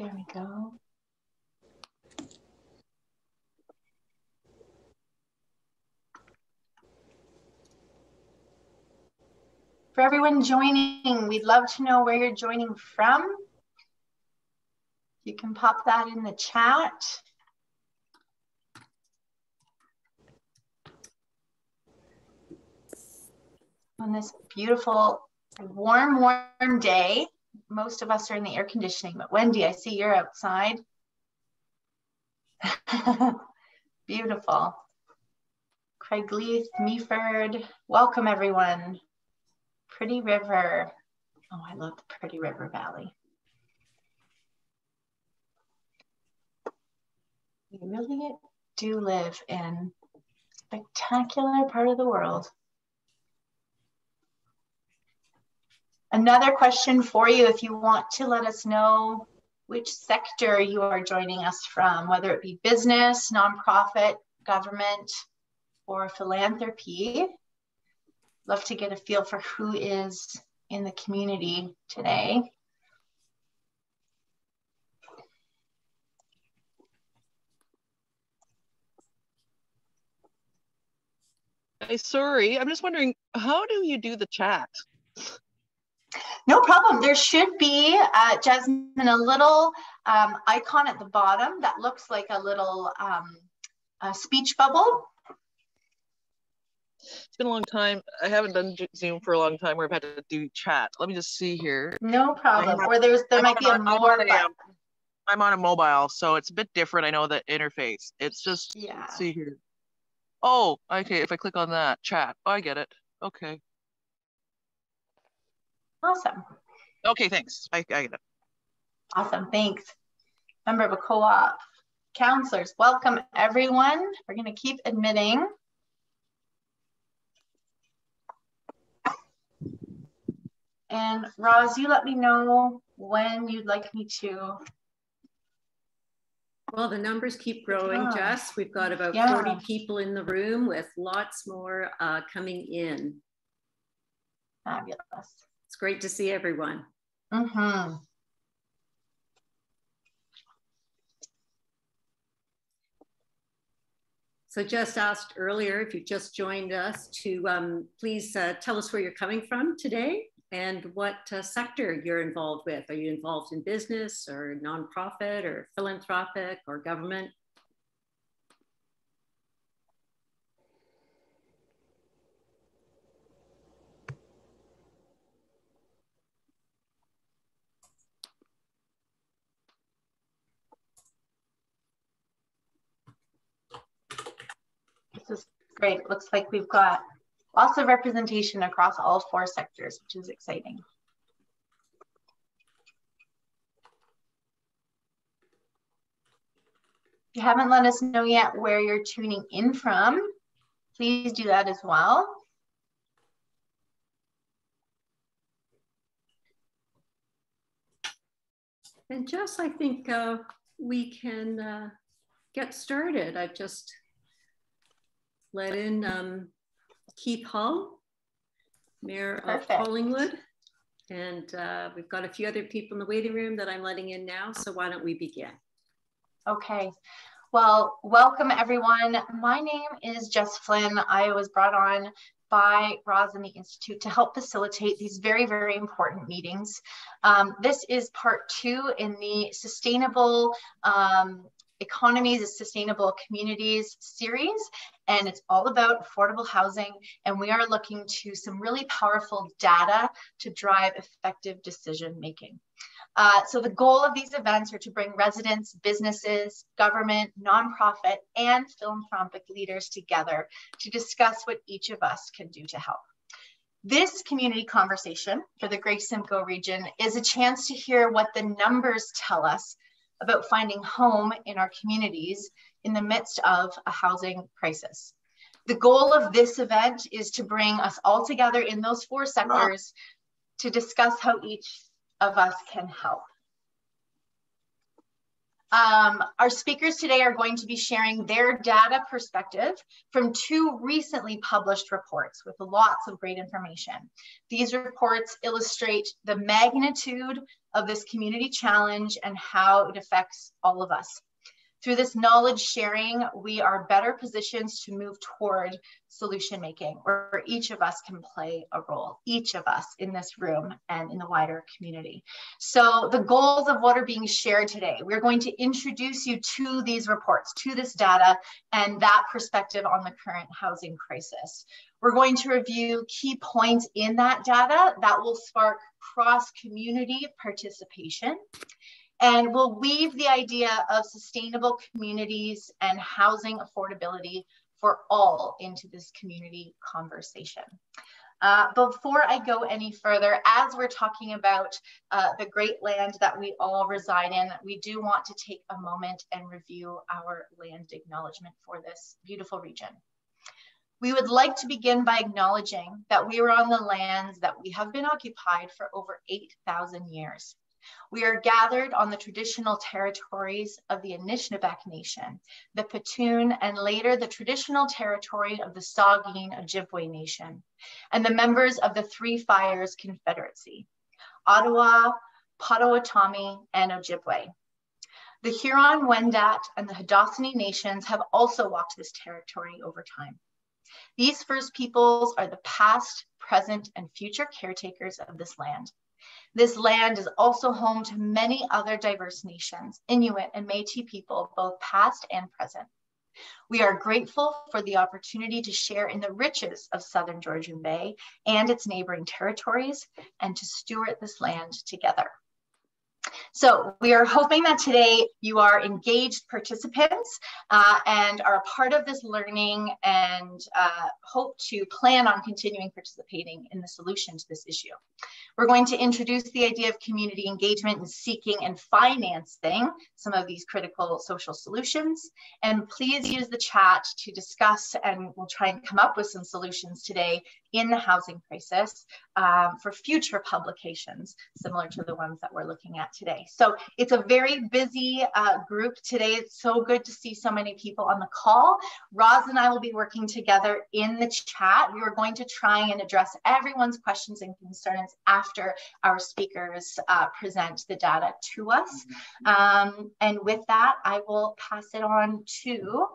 There we go. For everyone joining, we'd love to know where you're joining from. You can pop that in the chat. On this beautiful, warm, warm day, most of us are in the air conditioning, but Wendy, I see you're outside. beautiful. Craigleith, Meaford, welcome everyone. Pretty River. Oh, I love the Pretty River Valley. We really do live in a spectacular part of the world. Another question for you, if you want to let us know which sector you are joining us from, whether it be business, nonprofit, government, or philanthropy. Love to get a feel for who is in the community today. Hey, sorry, I'm just wondering, how do you do the chat? No problem. There should be, uh, Jasmine, a little um, icon at the bottom that looks like a little um, a speech bubble. It's been a long time. I haven't done Zoom for a long time where I've had to do chat. Let me just see here. No problem. or there's there I'm might be a, more I'm on, a, I'm on a mobile, so it's a bit different. I know the interface. It's just yeah. see here. Oh, okay. If I click on that chat, oh, I get it. Okay. Awesome. Okay, thanks. I, I get it. Awesome, thanks. Member of a co-op. Counselors, welcome everyone. We're gonna keep admitting. And Roz, you let me know when you'd like me to. Well, the numbers keep growing, yeah. Jess. We've got about yeah. 40 people in the room with lots more uh, coming in. Fabulous. Great to see everyone. Mm-hmm. So just asked earlier, if you just joined us, to um, please uh, tell us where you're coming from today and what uh, sector you're involved with. Are you involved in business or nonprofit or philanthropic or government? This is great. Looks like we've got lots of representation across all four sectors, which is exciting. If you haven't let us know yet where you're tuning in from, please do that as well. And Jess, I think uh, we can uh, get started. I've just let in um, Keith Hull, Mayor Perfect. of Collingwood. And uh, we've got a few other people in the waiting room that I'm letting in now. So why don't we begin? Okay. Well, welcome everyone. My name is Jess Flynn. I was brought on by Roz and the Institute to help facilitate these very, very important meetings. Um, this is part two in the Sustainable um, Economies of Sustainable Communities series, and it's all about affordable housing. And we are looking to some really powerful data to drive effective decision making. Uh, so the goal of these events are to bring residents, businesses, government, nonprofit, and philanthropic leaders together to discuss what each of us can do to help. This community conversation for the Grey Simcoe region is a chance to hear what the numbers tell us about finding home in our communities in the midst of a housing crisis. The goal of this event is to bring us all together in those four sectors to discuss how each of us can help. Um, our speakers today are going to be sharing their data perspective from two recently published reports with lots of great information. These reports illustrate the magnitude of this community challenge and how it affects all of us. Through this knowledge sharing, we are better positioned to move toward solution making, where each of us can play a role, each of us in this room and in the wider community. So the goals of what are being shared today, we're going to introduce you to these reports, to this data, and that perspective on the current housing crisis. We're going to review key points in that data that will spark cross-community participation and we'll weave the idea of sustainable communities and housing affordability for all into this community conversation. Uh, before I go any further, as we're talking about uh, the great land that we all reside in, we do want to take a moment and review our land acknowledgement for this beautiful region. We would like to begin by acknowledging that we are on the lands that we have been occupied for over 8,000 years. We are gathered on the traditional territories of the Anishinaabeg Nation, the Petun, and later the traditional territory of the Saugeen Ojibwe Nation, and the members of the Three Fires Confederacy, Ottawa, Potawatomi, and Ojibwe. The Huron, Wendat, and the Haudenosaunee nations have also walked this territory over time. These First Peoples are the past, present, and future caretakers of this land. This land is also home to many other diverse nations, Inuit and Métis people, both past and present. We are grateful for the opportunity to share in the riches of Southern Georgian Bay and its neighboring territories and to steward this land together. So we are hoping that today you are engaged participants uh, and are a part of this learning and uh, hope to plan on continuing participating in the solution to this issue. We're going to introduce the idea of community engagement and seeking and financing some of these critical social solutions. And please use the chat to discuss and we'll try and come up with some solutions today in the housing crisis um, for future publications, similar to the ones that we're looking at today. So it's a very busy uh, group today. It's so good to see so many people on the call. Roz and I will be working together in the chat. We are going to try and address everyone's questions and concerns after our speakers uh, present the data to us. Um, and with that, I will pass it on to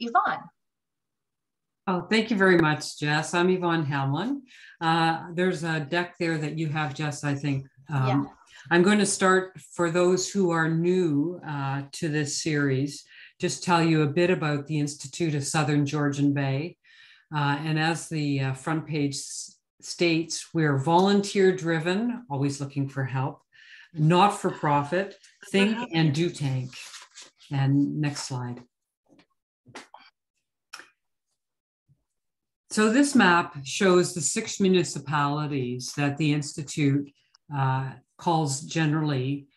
Yvonne. Oh, thank you very much, Jess. I'm Yvonne Hamlin. Uh, there's a deck there that you have, Jess, I think. Um, yeah. I'm going to start for those who are new uh, to this series, just tell you a bit about the Institute of Southern Georgian Bay. Uh, and as the uh, front page states, we're volunteer driven, always looking for help, not for profit, think and do tank. And next slide. So this map shows the six municipalities that the Institute uh, calls generally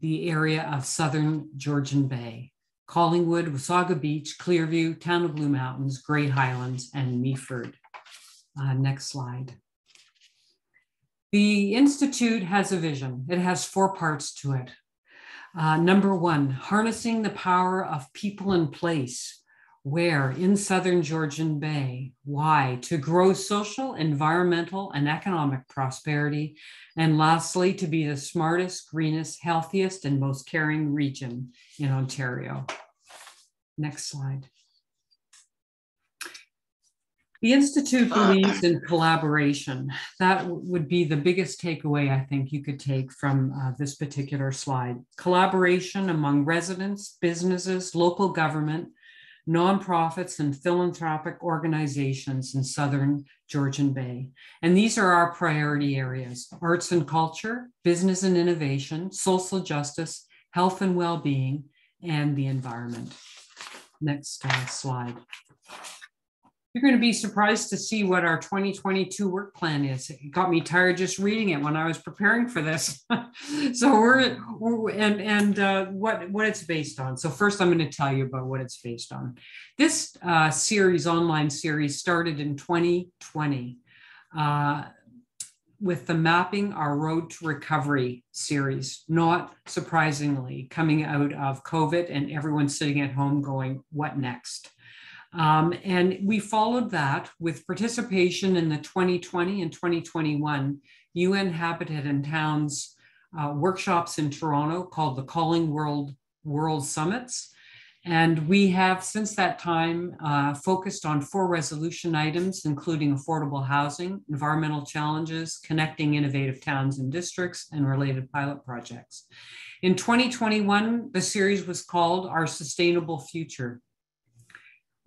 the area of southern Georgian Bay. Collingwood, Wasaga Beach, Clearview, Town of Blue Mountains, Grey Highlands, and Meaford. Uh, next slide. The Institute has a vision. It has four parts to it. Uh, number one, harnessing the power of people in place where in southern Georgian Bay. Why? To grow social, environmental, and economic prosperity. And lastly, to be the smartest, greenest, healthiest, and most caring region in Ontario. Next slide. The Institute believes in collaboration. That would be the biggest takeaway I think you could take from uh, this particular slide. Collaboration among residents, businesses, local government, nonprofits, and philanthropic organizations in Southern Georgian Bay. And these are our priority areas arts and culture, business and innovation, social justice, health and well being, and the environment. Next uh, slide. You're going to be surprised to see what our 2022 work plan is. It got me tired just reading it when I was preparing for this. so we're, we're, and and uh, what what it's based on. So first, I'm going to tell you about what it's based on. This uh, series, online series, started in 2020. Uh, with the Mapping Our Road to Recovery series, not surprisingly, coming out of COVID and everyone sitting at home going, what next? Um, and we followed that with participation in the 2020 and 2021 UN Habitat and Towns uh, workshops in Toronto called the Collingwood World Summits. And we have since that time uh, focused on four resolution items, including affordable housing, environmental challenges, connecting innovative towns and districts, and related pilot projects. In 2021, the series was called Our Sustainable Future.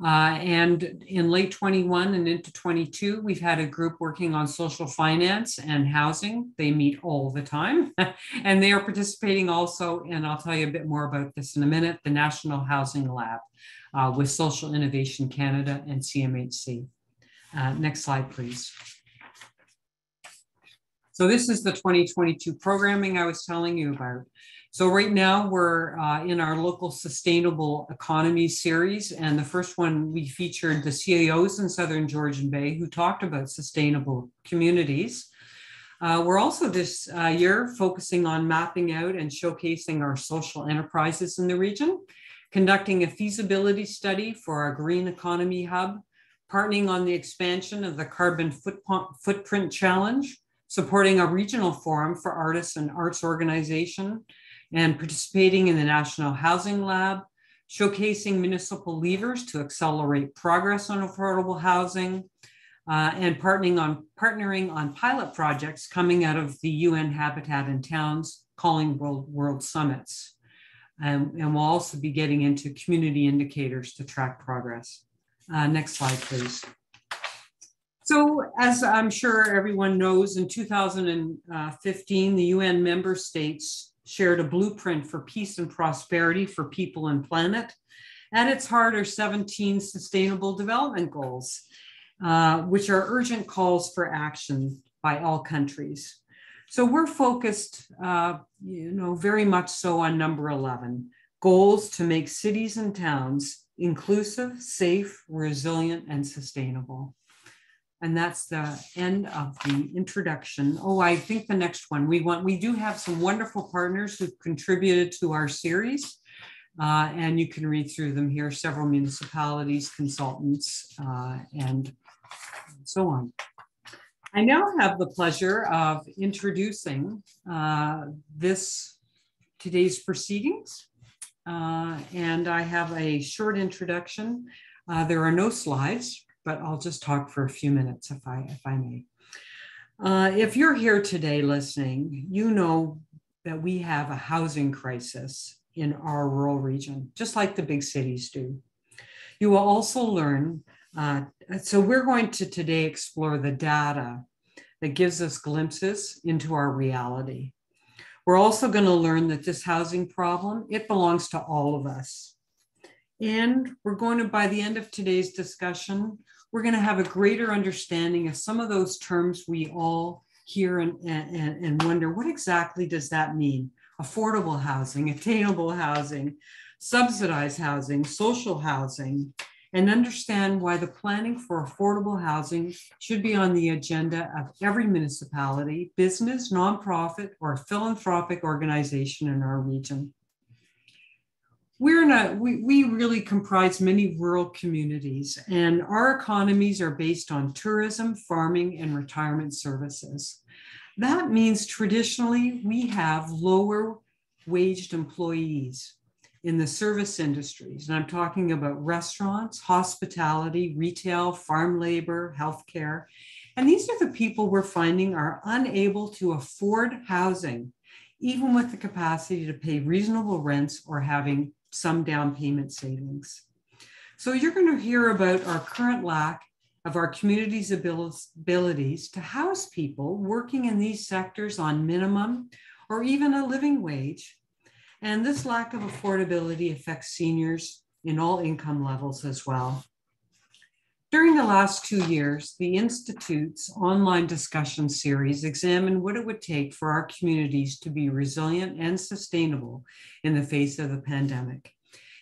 Uh, and in late 21 and into 22, we've had a group working on social finance and housing. They meet all the time and they are participating also, and I'll tell you a bit more about this in a minute, the National Housing Lab uh, with Social Innovation Canada and CMHC. Uh, next slide, please. So this is the 2022 programming I was telling you about. So right now we're uh, in our local sustainable economy series. And the first one we featured the CEOs in Southern Georgian Bay who talked about sustainable communities. Uh, we're also this uh, year focusing on mapping out and showcasing our social enterprises in the region, conducting a feasibility study for our green economy hub, partnering on the expansion of the carbon footprint challenge, supporting a regional forum for artists and arts organization, and participating in the National Housing Lab, showcasing municipal levers to accelerate progress on affordable housing, uh, and partnering on, partnering on pilot projects coming out of the UN Habitat and Towns Collingwood, World Summits. and we'll also be getting into community indicators to track progress. Uh, next slide, please. So, as I'm sure everyone knows, in 2015, the UN member states shared a blueprint for peace and prosperity for people and planet. At its heart are 17 sustainable development goals, uh, which are urgent calls for action by all countries. So we're focused, uh, you know, very much so on number 11, goals to make cities and towns inclusive, safe, resilient, and sustainable. And that's the end of the introduction. Oh, I think the next one, we want, we do have some wonderful partners who've contributed to our series. Uh, and you can read through them here, several municipalities, consultants, uh, and so on. I now have the pleasure of introducing uh, this today's proceedings. Uh, and I have a short introduction. Uh, there are no slides, but I'll just talk for a few minutes if I, if I may. Uh, if you're here today listening, you know that we have a housing crisis in our rural region, just like the big cities do. You will also learn, uh, so we're going to today explore the data that gives us glimpses into our reality. We're also going to learn that this housing problem, it belongs to all of us. And we're going to, by the end of today's discussion, we're going to have a greater understanding of some of those terms we all hear and, and, and wonder what exactly does that mean? Affordable housing, attainable housing, subsidized housing, social housing, and understand why the planning for affordable housing should be on the agenda of every municipality, business, nonprofit, or philanthropic organization in our region we're not we, we really comprise many rural communities and our economies are based on tourism farming and retirement services. That means traditionally we have lower waged employees in the service industries and i'm talking about restaurants hospitality retail farm labor healthcare and these are the people we're finding are unable to afford housing even with the capacity to pay reasonable rents or having some down payment savings. So you're going to hear about our current lack of our community's abilities to house people working in these sectors on minimum or even a living wage. And this lack of affordability affects seniors in all income levels as well. During the last two years, the Institute's online discussion series examined what it would take for our communities to be resilient and sustainable in the face of the pandemic.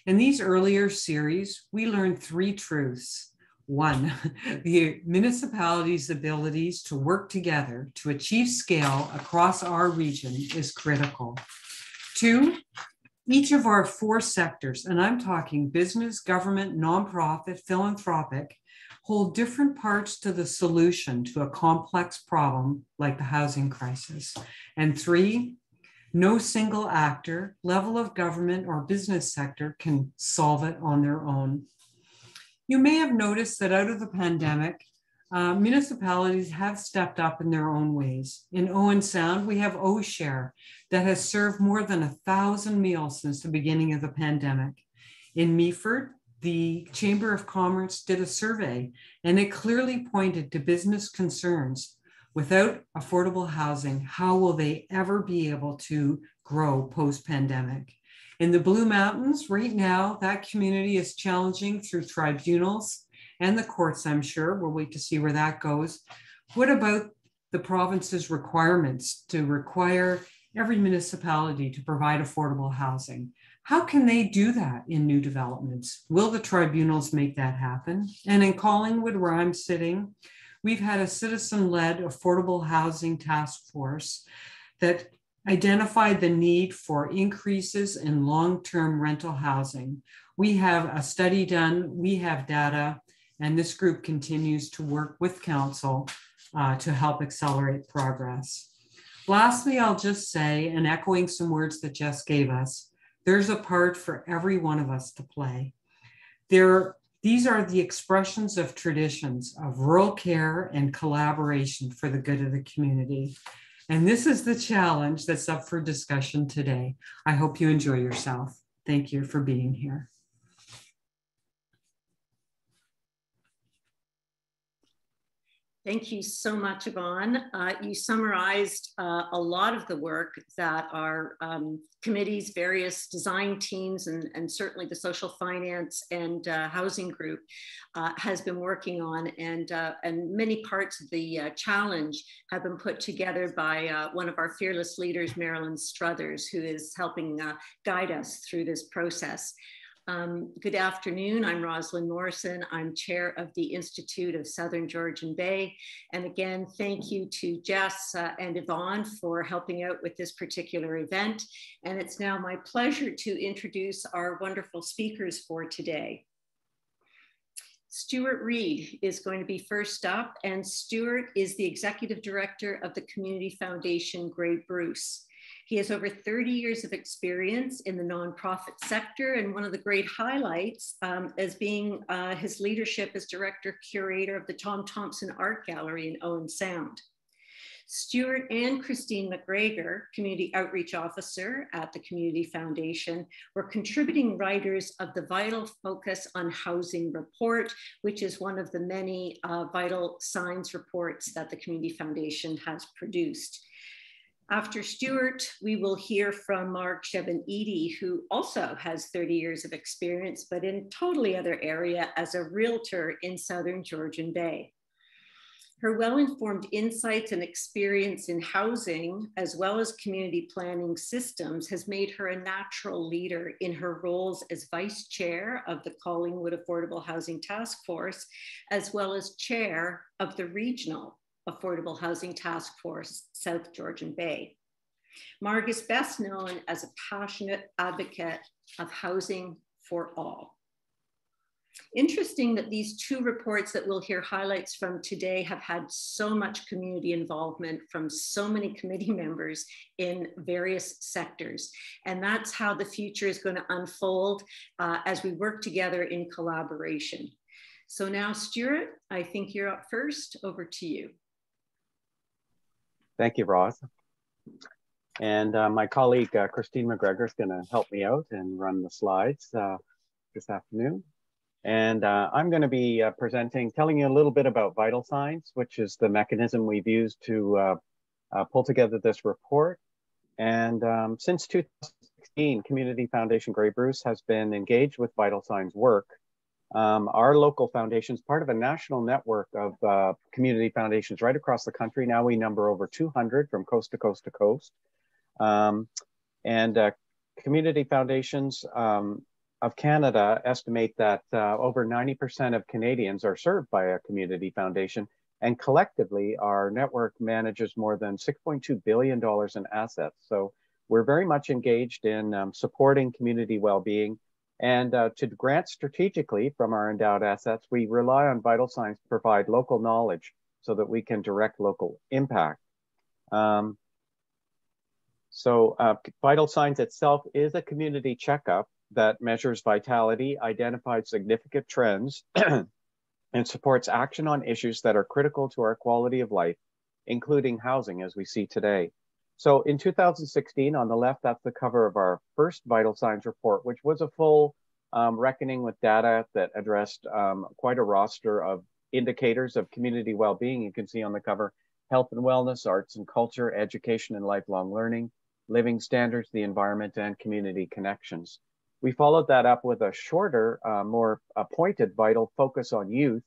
In these earlier series, we learned three truths. One, the municipalities' abilities to work together to achieve scale across our region is critical. Two, each of our four sectors, and I'm talking business, government, nonprofit, philanthropic, hold different parts to the solution to a complex problem like the housing crisis. And three, no single actor, level of government, or business sector can solve it on their own. You may have noticed that out of the pandemic, uh, municipalities have stepped up in their own ways. In Owen Sound, we have OShare that has served more than a thousand meals since the beginning of the pandemic. In Meaford, the Chamber of Commerce did a survey and it clearly pointed to business concerns. Without affordable housing, how will they ever be able to grow post pandemic? In the Blue Mountains, right now, that community is challenging through tribunals and the courts, I'm sure. We'll wait to see where that goes. What about the province's requirements to require every municipality to provide affordable housing? How can they do that in new developments? Will the tribunals make that happen? And in Collingwood, where I'm sitting, we've had a citizen led affordable housing task force that identified the need for increases in long-term rental housing. We have a study done, we have data, and this group continues to work with council uh, to help accelerate progress. Lastly, I'll just say, and echoing some words that Jess gave us, there's a part for every one of us to play. There, these are the expressions of traditions of rural care and collaboration for the good of the community. And this is the challenge that's up for discussion today. I hope you enjoy yourself. Thank you for being here. Thank you so much, Yvonne. Uh, you summarized uh, a lot of the work that our um, committees, various design teams, and, and, certainly the social finance and uh, housing group uh, has been working on. And, uh, and many parts of the uh, challenge have been put together by one of our fearless leaders, Marilyn Struthers, who is helping guide us through this process. Um, good afternoon. I'm Rosalind Morrison. I'm chair of the Institute of Southern Georgian Bay. And again, thank you to Jess uh, and Yvonne for helping out with this particular event. And it's now my pleasure to introduce our wonderful speakers for today. Stuart Reid is going to be first up, and Stuart is the executive director of the Community Foundation Grey Bruce. He has over 30 years of experience in the nonprofit sector, and one of the great highlights um, as being uh, his leadership as director curator of the Tom Thomson Art Gallery in Owen Sound. Stuart and Christine McGregor, Community Outreach Officer at the Community Foundation, were contributing writers of the Vital Focus on Housing report, which is one of the many uh, vital signs reports that the Community Foundation has produced. After Stuart, we will hear from Marg Shevan who also has 30 years of experience, but in totally other area as a realtor in Southern Georgian Bay. Her well-informed insights and experience in housing, as well as community planning systems, has made her a natural leader in her roles as vice chair of the Collingwood Affordable Housing Task Force, as well as chair of the regional Affordable Housing Task Force, South Georgian Bay. Marg is best known as a passionate advocate of housing for all. Interesting that these two reports that we'll hear highlights from today have had so much community involvement from so many committee members in various sectors. And that's how the future is going to unfold uh, as we work together in collaboration. So now, Stuart, I think you're up first. Over to you. Thank you, Roz. And uh, my colleague, uh, Christine McGregor is gonna help me out and run the slides uh, this afternoon. And uh, I'm gonna be uh, presenting, telling you a little bit about vital signs, which is the mechanism we've used to uh, pull together this report. And um, since 2016, Community Foundation Grey Bruce has been engaged with vital signs work um, our local foundation is part of a national network of uh, community foundations right across the country. Now we number over 200 from coast to coast to coast. Um, and uh, community foundations um, of Canada estimate that uh, over 90% of Canadians are served by a community foundation, and collectively, our network manages more than $6.2 billion in assets. So we're very much engaged in um, supporting community well-being. And uh, to grant strategically from our endowed assets, we rely on vital signs to provide local knowledge so that we can direct local impact. Um, so uh, Vital Signs itself is a community checkup that measures vitality, identifies significant trends, and supports action on issues that are critical to our quality of life, including housing as we see today. So in 2016, on the left, that's the cover of our first Vital Signs report, which was a full um, reckoning with data that addressed um, quite a roster of indicators of community well-being. You can see on the cover, health and wellness, arts and culture, education and lifelong learning, living standards, the environment, and community connections. We followed that up with a shorter, uh, more pointed vital focus on youth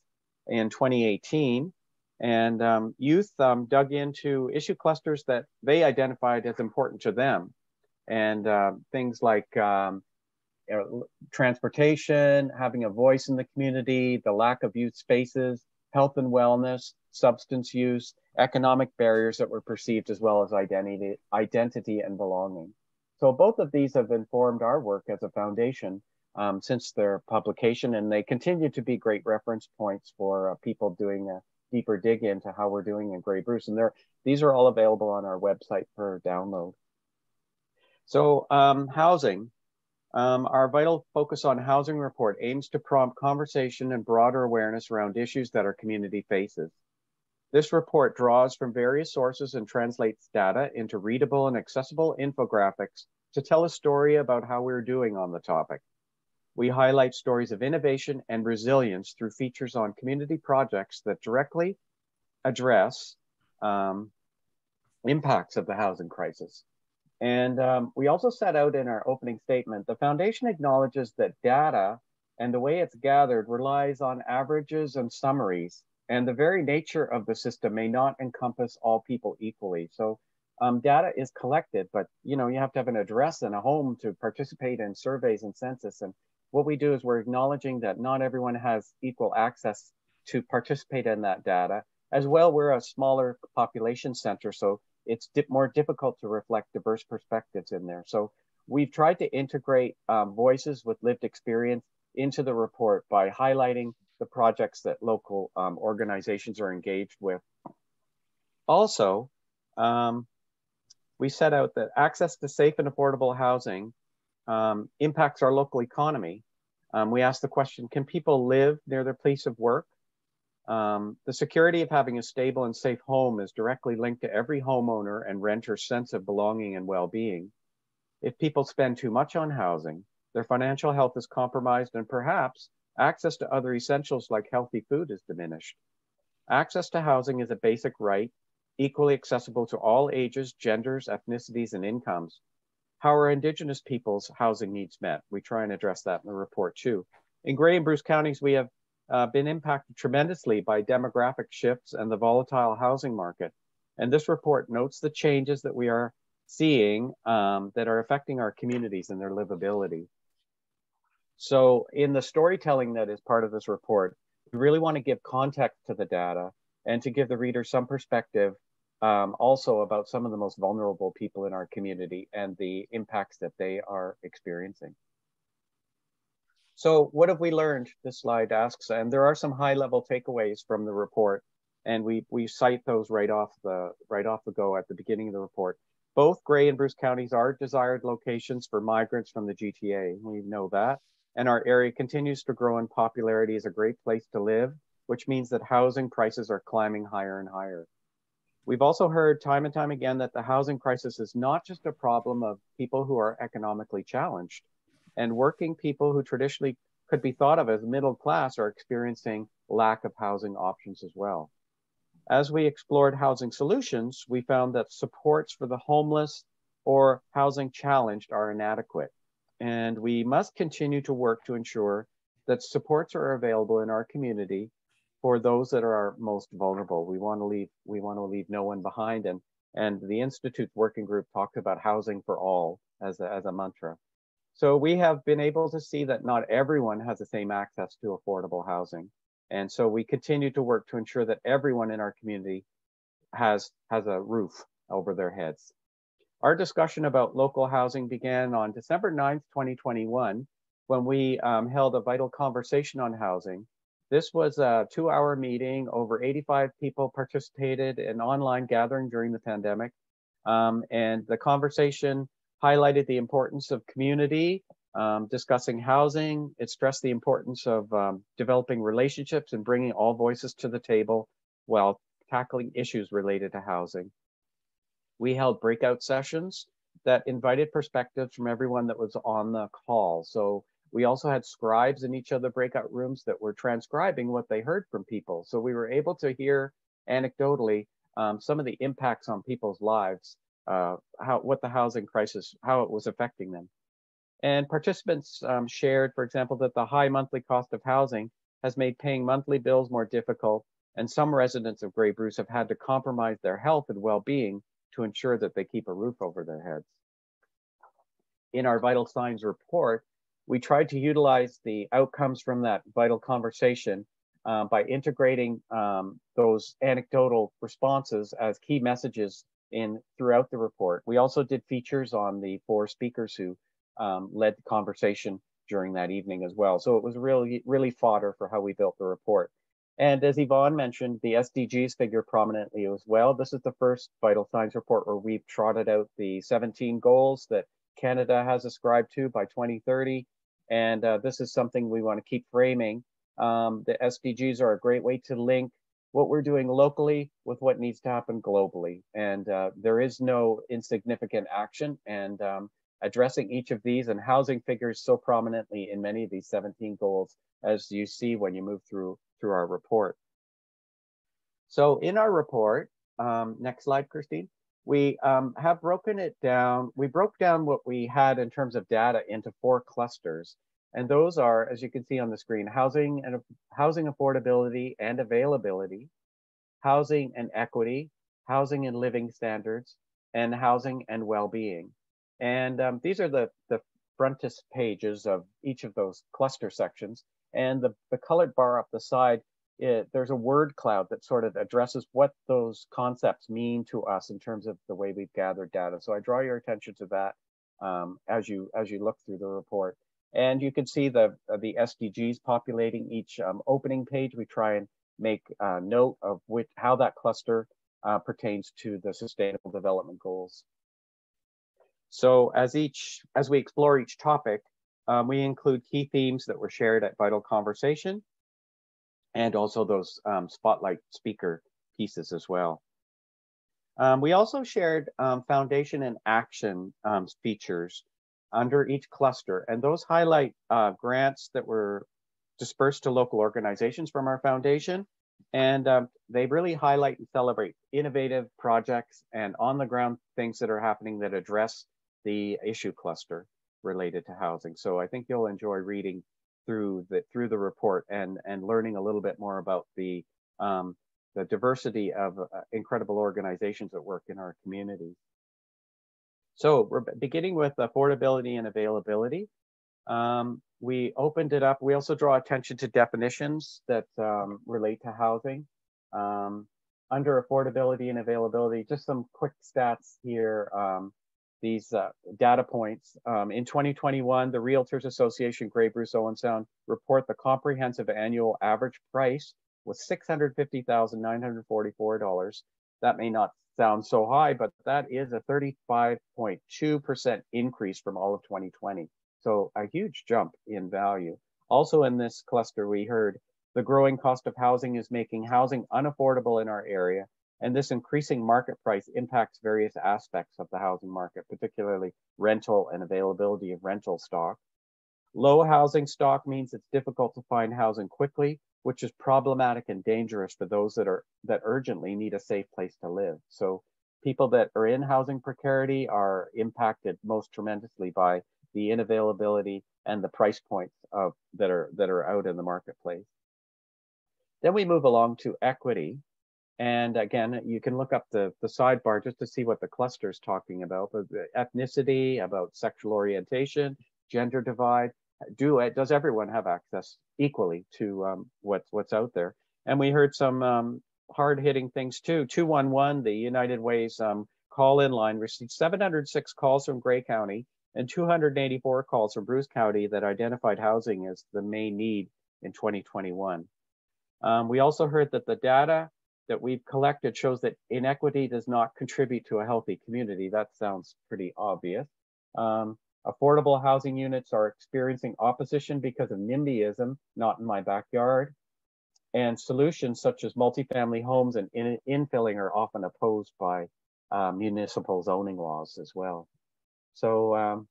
in 2018. And um, youth um, dug into issue clusters that they identified as important to them. And uh, things like um, you know, transportation, having a voice in the community, the lack of youth spaces, health and wellness, substance use, economic barriers that were perceived as well as identity, identity and belonging. So both of these have informed our work as a foundation um, since their publication, and they continue to be great reference points for uh, people doing a deeper dig into how we're doing in Grey Bruce. And these are all available on our website for download. So um, housing, um, our vital focus on housing report aims to prompt conversation and broader awareness around issues that our community faces. This report draws from various sources and translates data into readable and accessible infographics to tell a story about how we're doing on the topic. We highlight stories of innovation and resilience through features on community projects that directly address um, impacts of the housing crisis. And um, we also set out in our opening statement, the foundation acknowledges that data and the way it's gathered relies on averages and summaries. And the very nature of the system may not encompass all people equally. So um, data is collected, but you know, you have to have an address and a home to participate in surveys and census. And what we do is we're acknowledging that not everyone has equal access to participate in that data. As well, we're a smaller population center, so it's di more difficult to reflect diverse perspectives in there. So we've tried to integrate um, voices with lived experience into the report by highlighting the projects that local um, organizations are engaged with. Also, um, we set out that access to safe and affordable housing um, impacts our local economy. Um, we asked the question, can people live near their place of work? Um, the security of having a stable and safe home is directly linked to every homeowner and renter's sense of belonging and well-being. If people spend too much on housing, their financial health is compromised and perhaps access to other essentials like healthy food is diminished. Access to housing is a basic right, equally accessible to all ages, genders, ethnicities, and incomes. How are Indigenous people's housing needs met? We try and address that in the report too. In Grey and Bruce counties, we have uh, been impacted tremendously by demographic shifts and the volatile housing market. And this report notes the changes that we are seeing um, that are affecting our communities and their livability. So in the storytelling that is part of this report, we really want to give context to the data and to give the reader some perspective um, also about some of the most vulnerable people in our community and the impacts that they are experiencing. So what have we learned? This slide asks, and there are some high level takeaways from the report. And we, we cite those right off the right off the go at the beginning of the report. Both Grey and Bruce counties are desired locations for migrants from the GTA. We know that. And our area continues to grow in popularity as a great place to live, which means that housing prices are climbing higher and higher. We've also heard time and time again that the housing crisis is not just a problem of people who are economically challenged and working people who traditionally could be thought of as middle class are experiencing lack of housing options as well. As we explored housing solutions, we found that supports for the homeless or housing challenged are inadequate. And we must continue to work to ensure that supports are available in our community for those that are our most vulnerable. We want to leave, we want to leave no one behind. And, and the Institute's working group talked about housing for all as a, as a mantra. So we have been able to see that not everyone has the same access to affordable housing. And so we continue to work to ensure that everyone in our community has, has a roof over their heads. Our discussion about local housing began on December 9th, 2021, when we um, held a vital conversation on housing. This was a two hour meeting. Over 85 people participated in online gathering during the pandemic. Um, and the conversation highlighted the importance of community, um, discussing housing. It stressed the importance of um, developing relationships and bringing all voices to the table while tackling issues related to housing. We held breakout sessions that invited perspectives from everyone that was on the call. So we also had scribes in each of the breakout rooms that were transcribing what they heard from people. So we were able to hear anecdotally um, some of the impacts on people's lives, uh, how what the housing crisis, how it was affecting them. And participants um, shared, for example, that the high monthly cost of housing has made paying monthly bills more difficult, and some residents of Grey Bruce have had to compromise their health and well-being to ensure that they keep a roof over their heads. In our vital signs report, we tried to utilize the outcomes from that vital conversation uh, by integrating um, those anecdotal responses as key messages in throughout the report. We also did features on the four speakers who um, led the conversation during that evening as well. So it was really, really fodder for how we built the report. And as Yvonne mentioned, the SDGs figure prominently as well. This is the first vital signs report where we've trotted out the 17 goals that Canada has ascribed to by 2030 and uh, this is something we want to keep framing. Um, the SDGs are a great way to link what we're doing locally with what needs to happen globally. And uh, there is no insignificant action. And um, addressing each of these and housing figures so prominently in many of these 17 goals, as you see when you move through, through our report. So in our report, um, next slide, Christine we um, have broken it down. We broke down what we had in terms of data into four clusters. And those are, as you can see on the screen, housing and housing affordability and availability, housing and equity, housing and living standards, and housing and well-being. And um, these are the, the frontis pages of each of those cluster sections. And the, the colored bar up the side it, there's a word cloud that sort of addresses what those concepts mean to us in terms of the way we've gathered data. So I draw your attention to that um, as you as you look through the report. And you can see the the SDGs populating each um, opening page. We try and make uh, note of which how that cluster uh, pertains to the Sustainable Development Goals. So as each as we explore each topic, um, we include key themes that were shared at Vital Conversation and also those um, spotlight speaker pieces as well. Um, we also shared um, foundation and action um, features under each cluster, and those highlight uh, grants that were dispersed to local organizations from our foundation. And um, they really highlight and celebrate innovative projects and on the ground things that are happening that address the issue cluster related to housing. So I think you'll enjoy reading through the through the report and and learning a little bit more about the um, the diversity of uh, incredible organizations that work in our communities. So we're beginning with affordability and availability. Um, we opened it up. We also draw attention to definitions that um, relate to housing. Um, under affordability and availability, just some quick stats here. Um, these uh, data points. Um, in 2021, the Realtors Association Grey Bruce Owen Sound report the comprehensive annual average price was $650,944. That may not sound so high, but that is a 35.2% increase from all of 2020. So a huge jump in value. Also in this cluster, we heard the growing cost of housing is making housing unaffordable in our area and this increasing market price impacts various aspects of the housing market, particularly rental and availability of rental stock. Low housing stock means it's difficult to find housing quickly, which is problematic and dangerous for those that are that urgently need a safe place to live. So people that are in housing precarity are impacted most tremendously by the inavailability and the price points of that are that are out in the marketplace. Then we move along to equity. And again, you can look up the, the sidebar just to see what the cluster is talking about, the ethnicity, about sexual orientation, gender divide. Do it? Does everyone have access equally to um, what's what's out there? And we heard some um, hard hitting things too. 211, the United Ways um, call in line, received 706 calls from Grey County and 284 calls from Bruce County that identified housing as the main need in 2021. Um, we also heard that the data that we've collected shows that inequity does not contribute to a healthy community. That sounds pretty obvious. Um, affordable housing units are experiencing opposition because of NIMBYism, not in my backyard. And solutions such as multifamily homes and in infilling are often opposed by uh, municipal zoning laws as well. So um,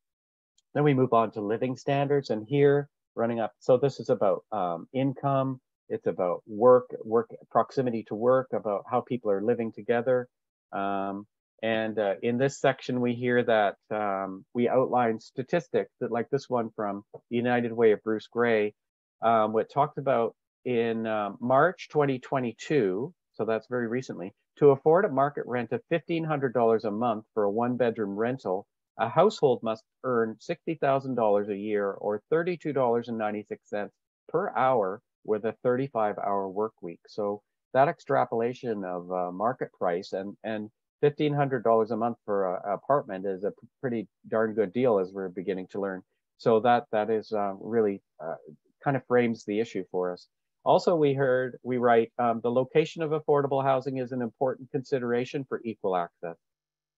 then we move on to living standards and here running up. So this is about um, income, it's about work, work proximity to work, about how people are living together. Um, and uh, in this section, we hear that um, we outline statistics that like this one from the United Way of Bruce Grey, um, what talked about in um, March 2022, so that's very recently, to afford a market rent of $1,500 a month for a one bedroom rental, a household must earn $60,000 a year or $32.96 per hour with a 35 hour work week. So that extrapolation of uh, market price and, and $1,500 a month for an apartment is a pretty darn good deal as we're beginning to learn. So that, that is uh, really uh, kind of frames the issue for us. Also, we heard, we write, um, the location of affordable housing is an important consideration for equal access.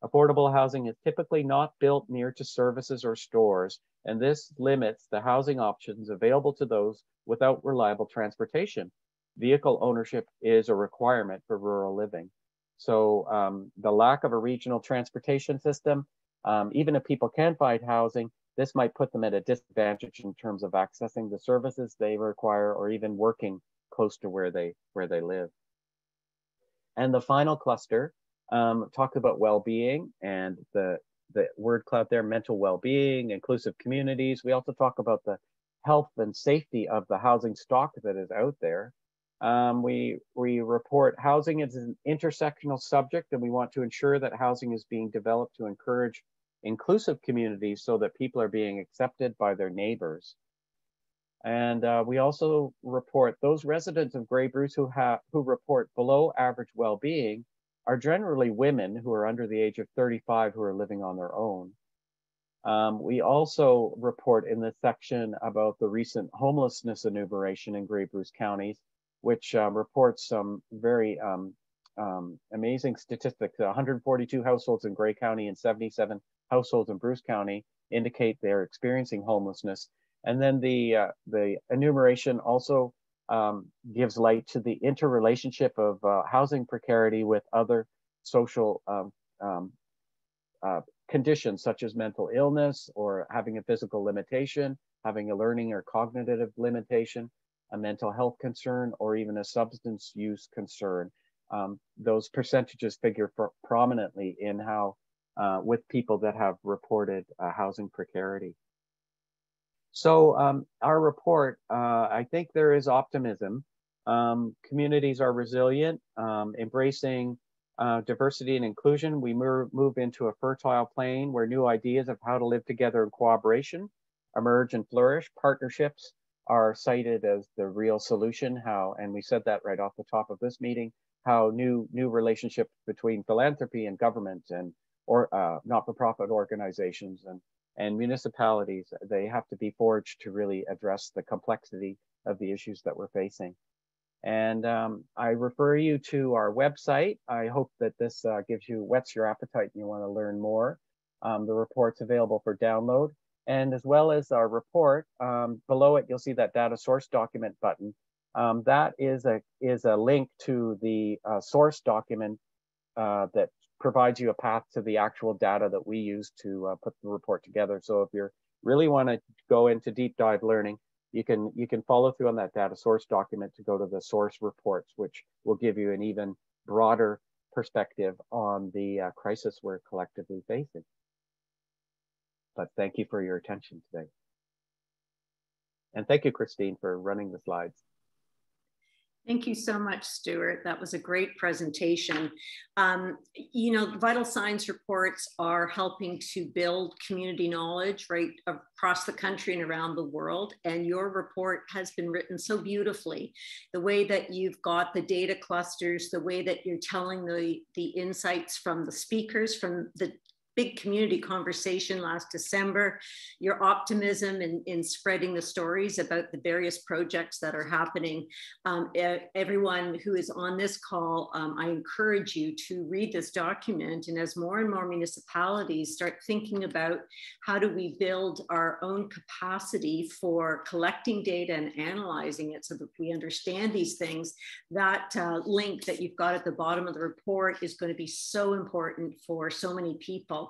Affordable housing is typically not built near to services or stores, and this limits the housing options available to those without reliable transportation. Vehicle ownership is a requirement for rural living. So um, the lack of a regional transportation system, um, even if people can find housing, this might put them at a disadvantage in terms of accessing the services they require or even working close to where they where they live. And the final cluster um, talked about well-being and the the word cloud there, mental well-being, inclusive communities. We also talk about the health and safety of the housing stock that is out there. Um, we, we report housing is an intersectional subject and we want to ensure that housing is being developed to encourage inclusive communities so that people are being accepted by their neighbors. And uh, we also report those residents of Grey Bruce who, have, who report below average well-being are generally women who are under the age of 35 who are living on their own. Um, we also report in this section about the recent homelessness enumeration in Grey Bruce counties, which uh, reports some very um, um, amazing statistics. 142 households in Grey County and 77 households in Bruce County indicate they're experiencing homelessness. And then the, uh, the enumeration also um, gives light to the interrelationship of uh, housing precarity with other social um, um, uh, conditions such as mental illness or having a physical limitation, having a learning or cognitive limitation, a mental health concern, or even a substance use concern. Um, those percentages figure prominently in how uh, with people that have reported uh, housing precarity. So um, our report, uh, I think there is optimism. Um, communities are resilient, um, embracing uh, diversity and inclusion, we move, move into a fertile plane where new ideas of how to live together in cooperation emerge and flourish. Partnerships are cited as the real solution. How, and we said that right off the top of this meeting, how new new relationships between philanthropy and government and or uh, not-for-profit organizations and and municipalities they have to be forged to really address the complexity of the issues that we're facing. And um, I refer you to our website. I hope that this uh, gives you, whets your appetite and you wanna learn more. Um, the report's available for download. And as well as our report, um, below it, you'll see that data source document button. Um, that is a, is a link to the uh, source document uh, that provides you a path to the actual data that we use to uh, put the report together. So if you really wanna go into deep dive learning, you can you can follow through on that data source document to go to the source reports, which will give you an even broader perspective on the uh, crisis we're collectively facing. But thank you for your attention today. And thank you, Christine, for running the slides. Thank you so much, Stuart. That was a great presentation. Um, you know, vital signs reports are helping to build community knowledge right across the country and around the world. And your report has been written so beautifully. The way that you've got the data clusters, the way that you're telling the, the insights from the speakers, from the big community conversation last December, your optimism in, in spreading the stories about the various projects that are happening. Um, everyone who is on this call, um, I encourage you to read this document. And as more and more municipalities start thinking about how do we build our own capacity for collecting data and analyzing it so that we understand these things, that uh, link that you've got at the bottom of the report is going to be so important for so many people.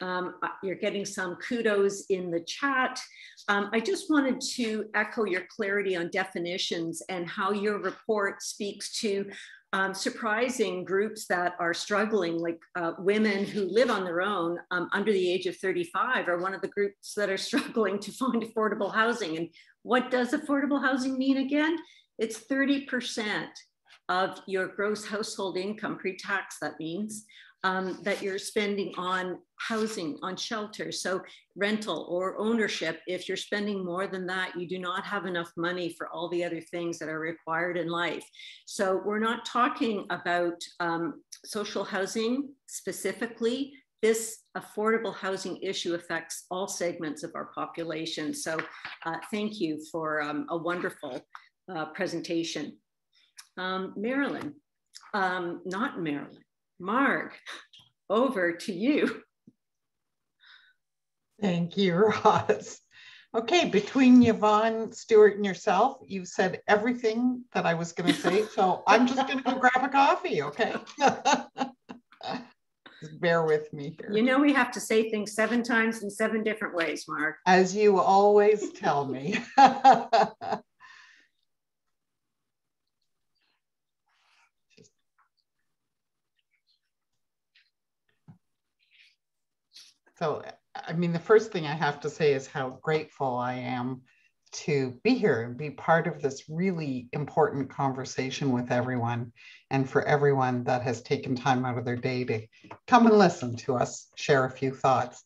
Um, you're getting some kudos in the chat. Um, I just wanted to echo your clarity on definitions and how your report speaks to um, surprising groups that are struggling, like uh, women who live on their own um, under the age of 35 are one of the groups that are struggling to find affordable housing. And what does affordable housing mean again? It's 30% of your gross household income, pre-tax that means, um, that you're spending on housing, on shelter. So rental or ownership, if you're spending more than that, you do not have enough money for all the other things that are required in life. So we're not talking about um, social housing specifically. This affordable housing issue affects all segments of our population. So uh, thank you for um, a wonderful uh, presentation. Um, Marilyn, um, not Marilyn, Marg, over to you. Thank you, Roz. Okay, between Yvonne, Stuart, and yourself, you said everything that I was going to say. So I'm just going to go grab a coffee, okay? bear with me here. You know, we have to say things seven times in seven different ways, Marg. As you always tell me. So, I mean, the first thing I have to say is how grateful I am to be here and be part of this really important conversation with everyone and for everyone that has taken time out of their day to come and listen to us share a few thoughts.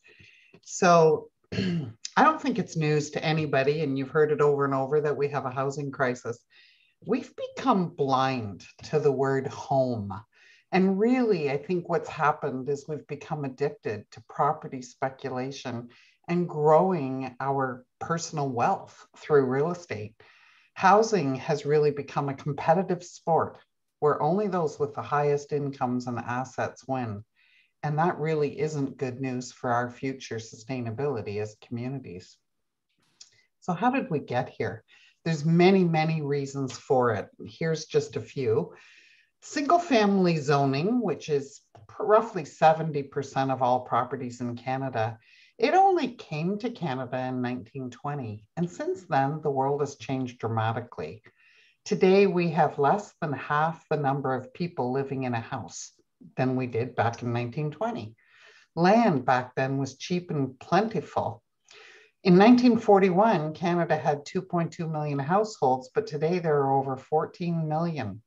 So, I don't think it's news to anybody, and you've heard it over and over that we have a housing crisis. We've become blind to the word home and really, I think what's happened is we've become addicted to property speculation and growing our personal wealth through real estate. Housing has really become a competitive sport where only those with the highest incomes and assets win. And that really isn't good news for our future sustainability as communities. So how did we get here? There's many, many reasons for it. Here's just a few. Single family zoning, which is roughly 70% of all properties in Canada, it only came to Canada in 1920. And since then, the world has changed dramatically. Today, we have less than half the number of people living in a house than we did back in 1920. Land back then was cheap and plentiful. In 1941, Canada had 2.2 million households, but today there are over 14 million.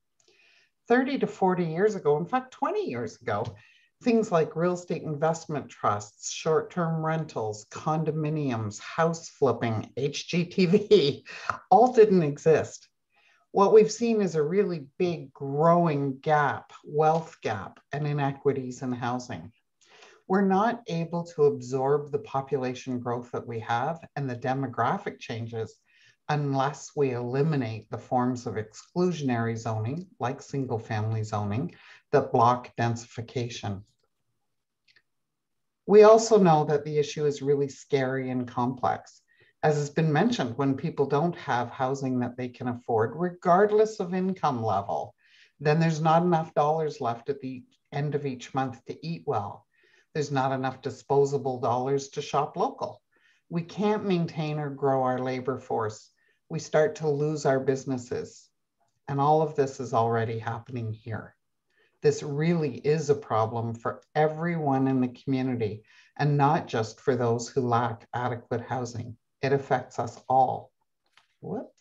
30 to 40 years ago, in fact, 20 years ago, things like real estate investment trusts, short term rentals, condominiums, house flipping, HGTV, all didn't exist. What we've seen is a really big growing gap, wealth gap, and inequities in housing. We're not able to absorb the population growth that we have and the demographic changes unless we eliminate the forms of exclusionary zoning, like single family zoning, that block densification. We also know that the issue is really scary and complex. As has been mentioned, when people don't have housing that they can afford, regardless of income level, then there's not enough dollars left at the end of each month to eat well. There's not enough disposable dollars to shop local. We can't maintain or grow our labor force we start to lose our businesses. And all of this is already happening here. This really is a problem for everyone in the community and not just for those who lack adequate housing. It affects us all. Whoops.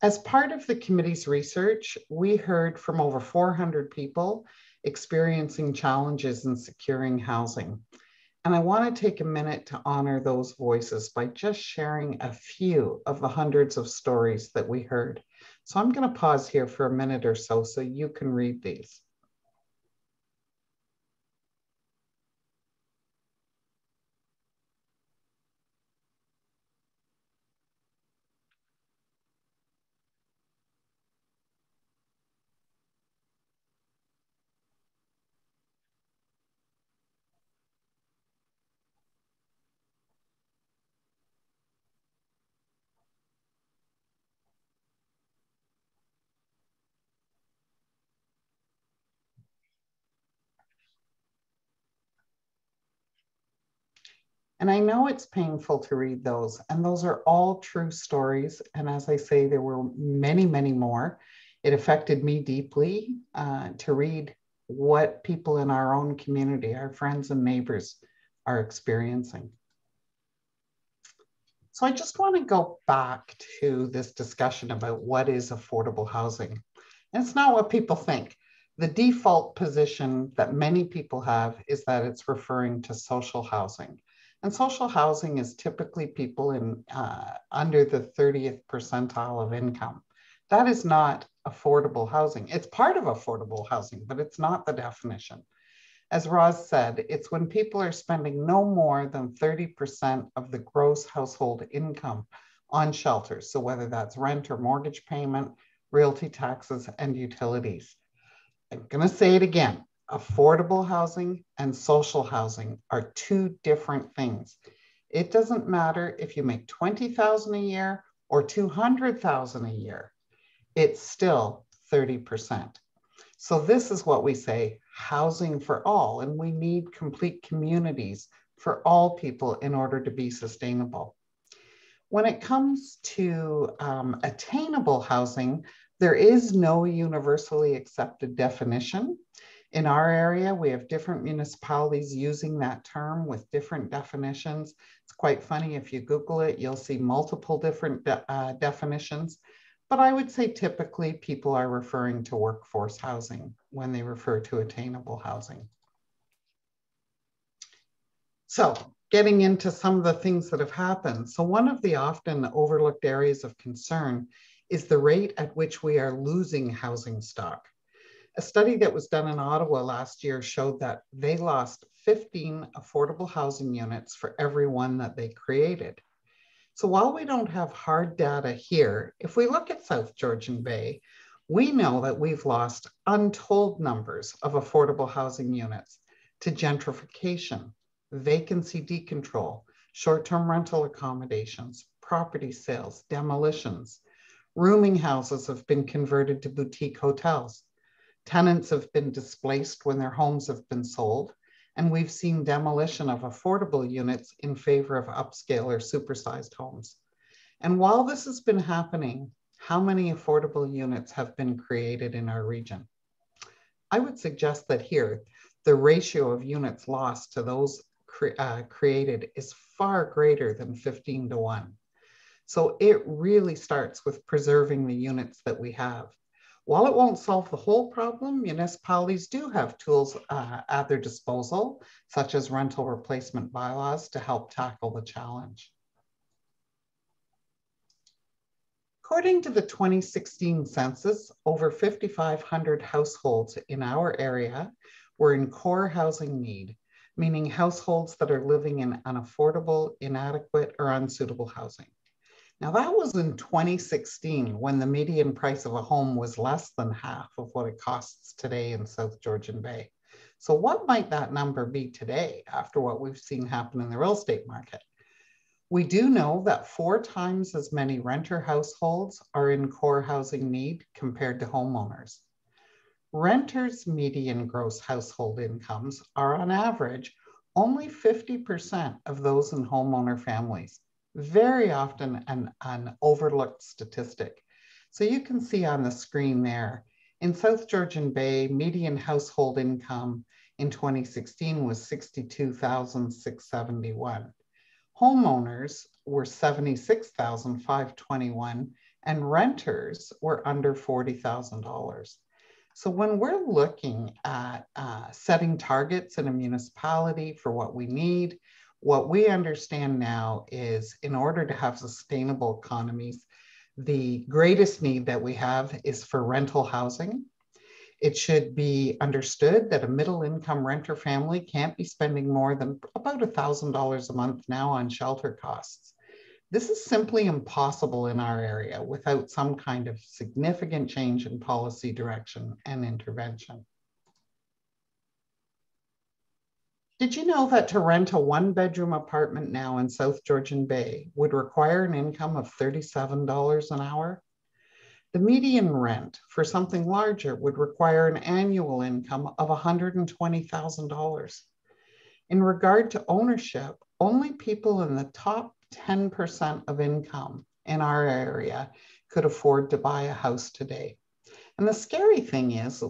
As part of the committee's research, we heard from over 400 people experiencing challenges in securing housing. And I want to take a minute to honor those voices by just sharing a few of the hundreds of stories that we heard. So I'm going to pause here for a minute or so so you can read these. And I know it's painful to read those, and those are all true stories. And as I say, there were many, many more. It affected me deeply uh, to read what people in our own community, our friends and neighbors, are experiencing. So I just want to go back to this discussion about what is affordable housing. And it's not what people think. The default position that many people have is that it's referring to social housing. And social housing is typically people in uh, under the 30th percentile of income. That is not affordable housing. It's part of affordable housing, but it's not the definition. As Roz said, it's when people are spending no more than 30% of the gross household income on shelters. So whether that's rent or mortgage payment, realty taxes, and utilities. I'm going to say it again affordable housing and social housing are two different things. It doesn't matter if you make 20,000 a year or 200,000 a year. It's still 30%. So this is what we say, housing for all, and we need complete communities for all people in order to be sustainable. When it comes to um, attainable housing, there is no universally accepted definition. In our area, we have different municipalities using that term with different definitions. It's quite funny. If you Google it, you'll see multiple different de uh, definitions. But I would say typically people are referring to workforce housing when they refer to attainable housing. So getting into some of the things that have happened. So one of the often overlooked areas of concern is the rate at which we are losing housing stock. A study that was done in Ottawa last year showed that they lost 15 affordable housing units for every one that they created. So while we don't have hard data here, if we look at South Georgian Bay, we know that we've lost untold numbers of affordable housing units to gentrification, vacancy decontrol, short-term rental accommodations, property sales, demolitions. Rooming houses have been converted to boutique hotels. Tenants have been displaced when their homes have been sold, and we've seen demolition of affordable units in favor of upscale or supersized homes. And while this has been happening, how many affordable units have been created in our region? I would suggest that here, the ratio of units lost to those cre uh, created is far greater than 15 to 1. So it really starts with preserving the units that we have. While it won't solve the whole problem, municipalities do have tools uh, at their disposal, such as rental replacement bylaws to help tackle the challenge. According to the 2016 census, over 5,500 households in our area were in core housing need, meaning households that are living in unaffordable, inadequate, or unsuitable housing. Now, that was in 2016 when the median price of a home was less than half of what it costs today in South Georgian Bay. So, what might that number be today after what we've seen happen in the real estate market? We do know that four times as many renter households are in core housing need compared to homeowners. Renters' median gross household incomes are on average only 50% of those in homeowner families very often an, an overlooked statistic. So you can see on the screen there, in South Georgian Bay, median household income in 2016 was 62,671. Homeowners were 76,521 and renters were under $40,000. So when we're looking at uh, setting targets in a municipality for what we need, what we understand now is in order to have sustainable economies, the greatest need that we have is for rental housing. It should be understood that a middle income renter family can't be spending more than about $1,000 a month now on shelter costs. This is simply impossible in our area without some kind of significant change in policy direction and intervention. Did you know that to rent a one bedroom apartment now in South Georgian Bay would require an income of $37 an hour? The median rent for something larger would require an annual income of $120,000. In regard to ownership, only people in the top 10% of income in our area could afford to buy a house today. And the scary thing is,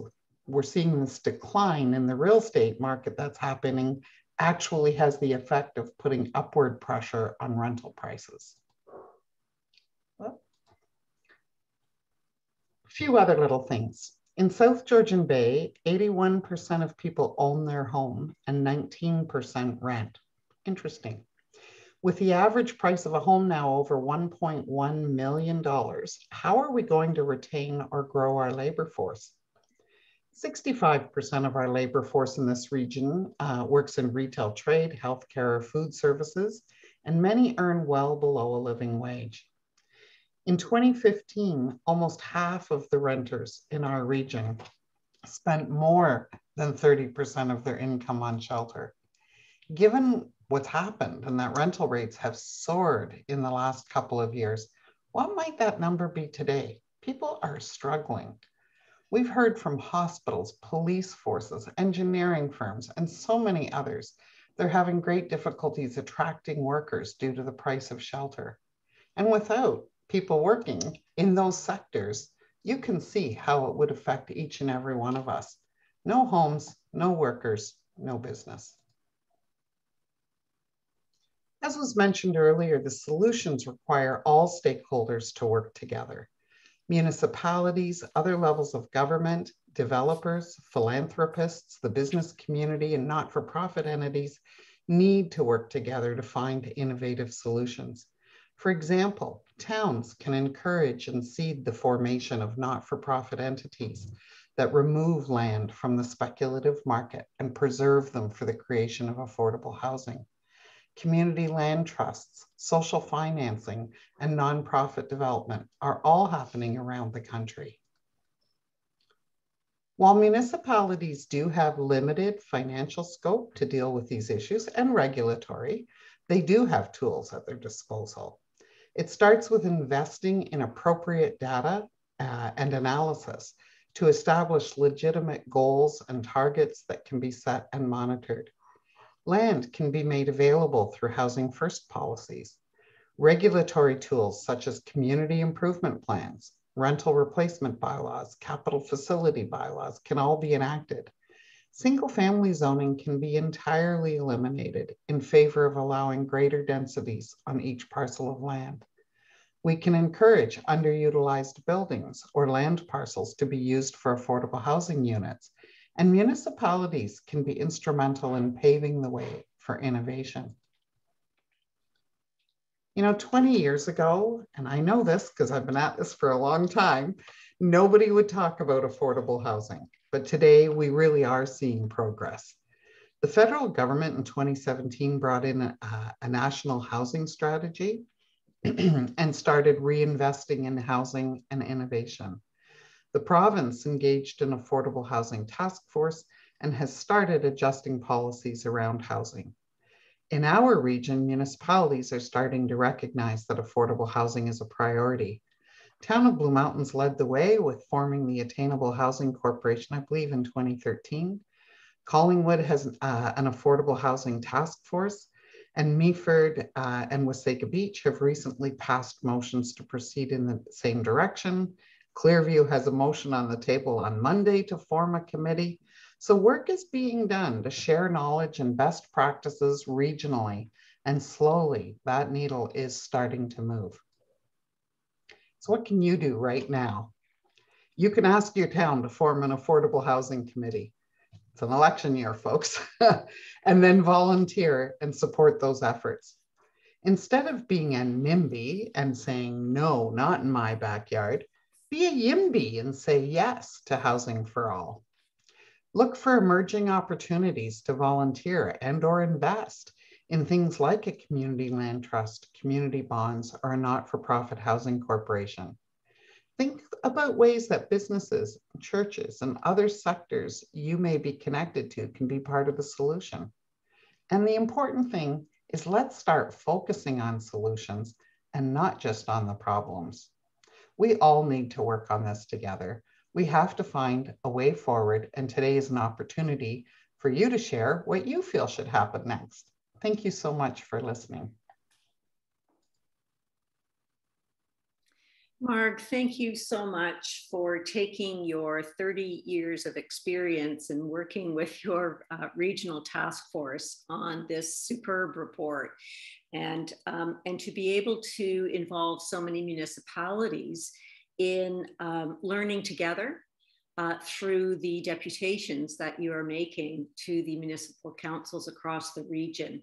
we're seeing this decline in the real estate market that's happening actually has the effect of putting upward pressure on rental prices. A few other little things. In South Georgian Bay, 81% of people own their home and 19% rent. Interesting. With the average price of a home now over $1.1 million, how are we going to retain or grow our labor force? 65% of our labor force in this region uh, works in retail trade, healthcare, or food services, and many earn well below a living wage. In 2015, almost half of the renters in our region spent more than 30% of their income on shelter. Given what's happened and that rental rates have soared in the last couple of years. What might that number be today? People are struggling. We've heard from hospitals, police forces, engineering firms, and so many others. They're having great difficulties attracting workers due to the price of shelter. And without people working in those sectors, you can see how it would affect each and every one of us. No homes, no workers, no business. As was mentioned earlier, the solutions require all stakeholders to work together. Municipalities, other levels of government, developers, philanthropists, the business community, and not-for-profit entities need to work together to find innovative solutions. For example, towns can encourage and seed the formation of not-for-profit entities that remove land from the speculative market and preserve them for the creation of affordable housing community land trusts, social financing, and nonprofit development are all happening around the country. While municipalities do have limited financial scope to deal with these issues and regulatory, they do have tools at their disposal. It starts with investing in appropriate data uh, and analysis to establish legitimate goals and targets that can be set and monitored. Land can be made available through Housing First policies. Regulatory tools such as community improvement plans, rental replacement bylaws, capital facility bylaws can all be enacted. Single family zoning can be entirely eliminated in favor of allowing greater densities on each parcel of land. We can encourage underutilized buildings or land parcels to be used for affordable housing units and municipalities can be instrumental in paving the way for innovation. You know, 20 years ago, and I know this because I've been at this for a long time, nobody would talk about affordable housing. But today we really are seeing progress. The federal government in 2017 brought in a, a national housing strategy and started reinvesting in housing and innovation. The province engaged an affordable housing task force and has started adjusting policies around housing. In our region, municipalities are starting to recognize that affordable housing is a priority. Town of Blue Mountains led the way with forming the Attainable Housing Corporation, I believe in 2013. Collingwood has uh, an affordable housing task force and Meaford uh, and Wasaga Beach have recently passed motions to proceed in the same direction. Clearview has a motion on the table on Monday to form a committee. So work is being done to share knowledge and best practices regionally. And slowly that needle is starting to move. So what can you do right now? You can ask your town to form an affordable housing committee. It's an election year, folks. and then volunteer and support those efforts. Instead of being a NIMBY and saying, no, not in my backyard, be a YIMBY and say yes to housing for all. Look for emerging opportunities to volunteer and or invest in things like a community land trust, community bonds, or a not-for-profit housing corporation. Think about ways that businesses, churches, and other sectors you may be connected to can be part of the solution. And the important thing is let's start focusing on solutions and not just on the problems. We all need to work on this together. We have to find a way forward, and today is an opportunity for you to share what you feel should happen next. Thank you so much for listening. Marg, thank you so much for taking your 30 years of experience and working with your uh, regional task force on this superb report and, um, and to be able to involve so many municipalities in um, learning together uh, through the deputations that you are making to the municipal councils across the region.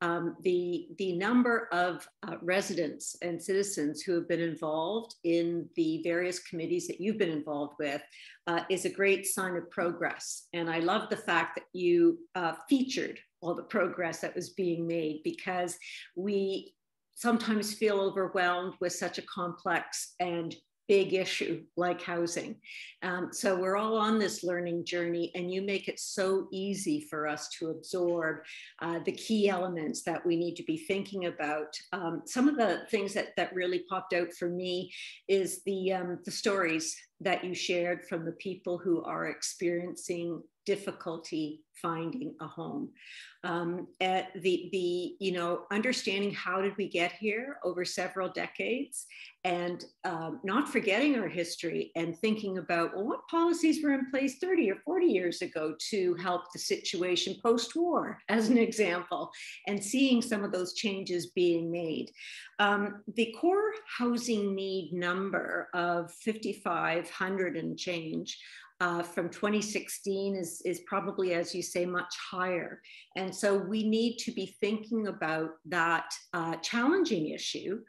Um, the, the number of uh, residents and citizens who have been involved in the various committees that you've been involved with uh, is a great sign of progress. And I love the fact that you uh, featured all the progress that was being made because we sometimes feel overwhelmed with such a complex and big issue like housing. Um, so we're all on this learning journey, and you make it so easy for us to absorb uh, the key elements that we need to be thinking about. Um, some of the things that, that really popped out for me is the, um, the stories that you shared from the people who are experiencing difficulty finding a home. Um, at the, the, you know, understanding how did we get here over several decades and um, not forgetting our history and thinking about, well, what policies were in place 30 or 40 years ago to help the situation post-war, as an example, and seeing some of those changes being made. Um, the core housing need number of 5,500 and change uh, from 2016 is, is probably, as you say, much higher. And so we need to be thinking about that uh, challenging issue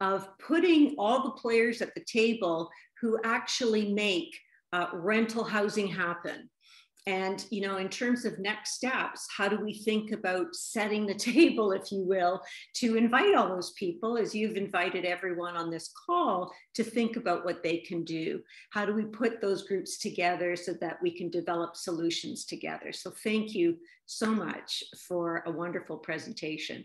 of putting all the players at the table who actually make uh, rental housing happen. And, you know, in terms of next steps, how do we think about setting the table, if you will, to invite all those people, as you've invited everyone on this call, to think about what they can do? How do we put those groups together so that we can develop solutions together? So thank you so much for a wonderful presentation.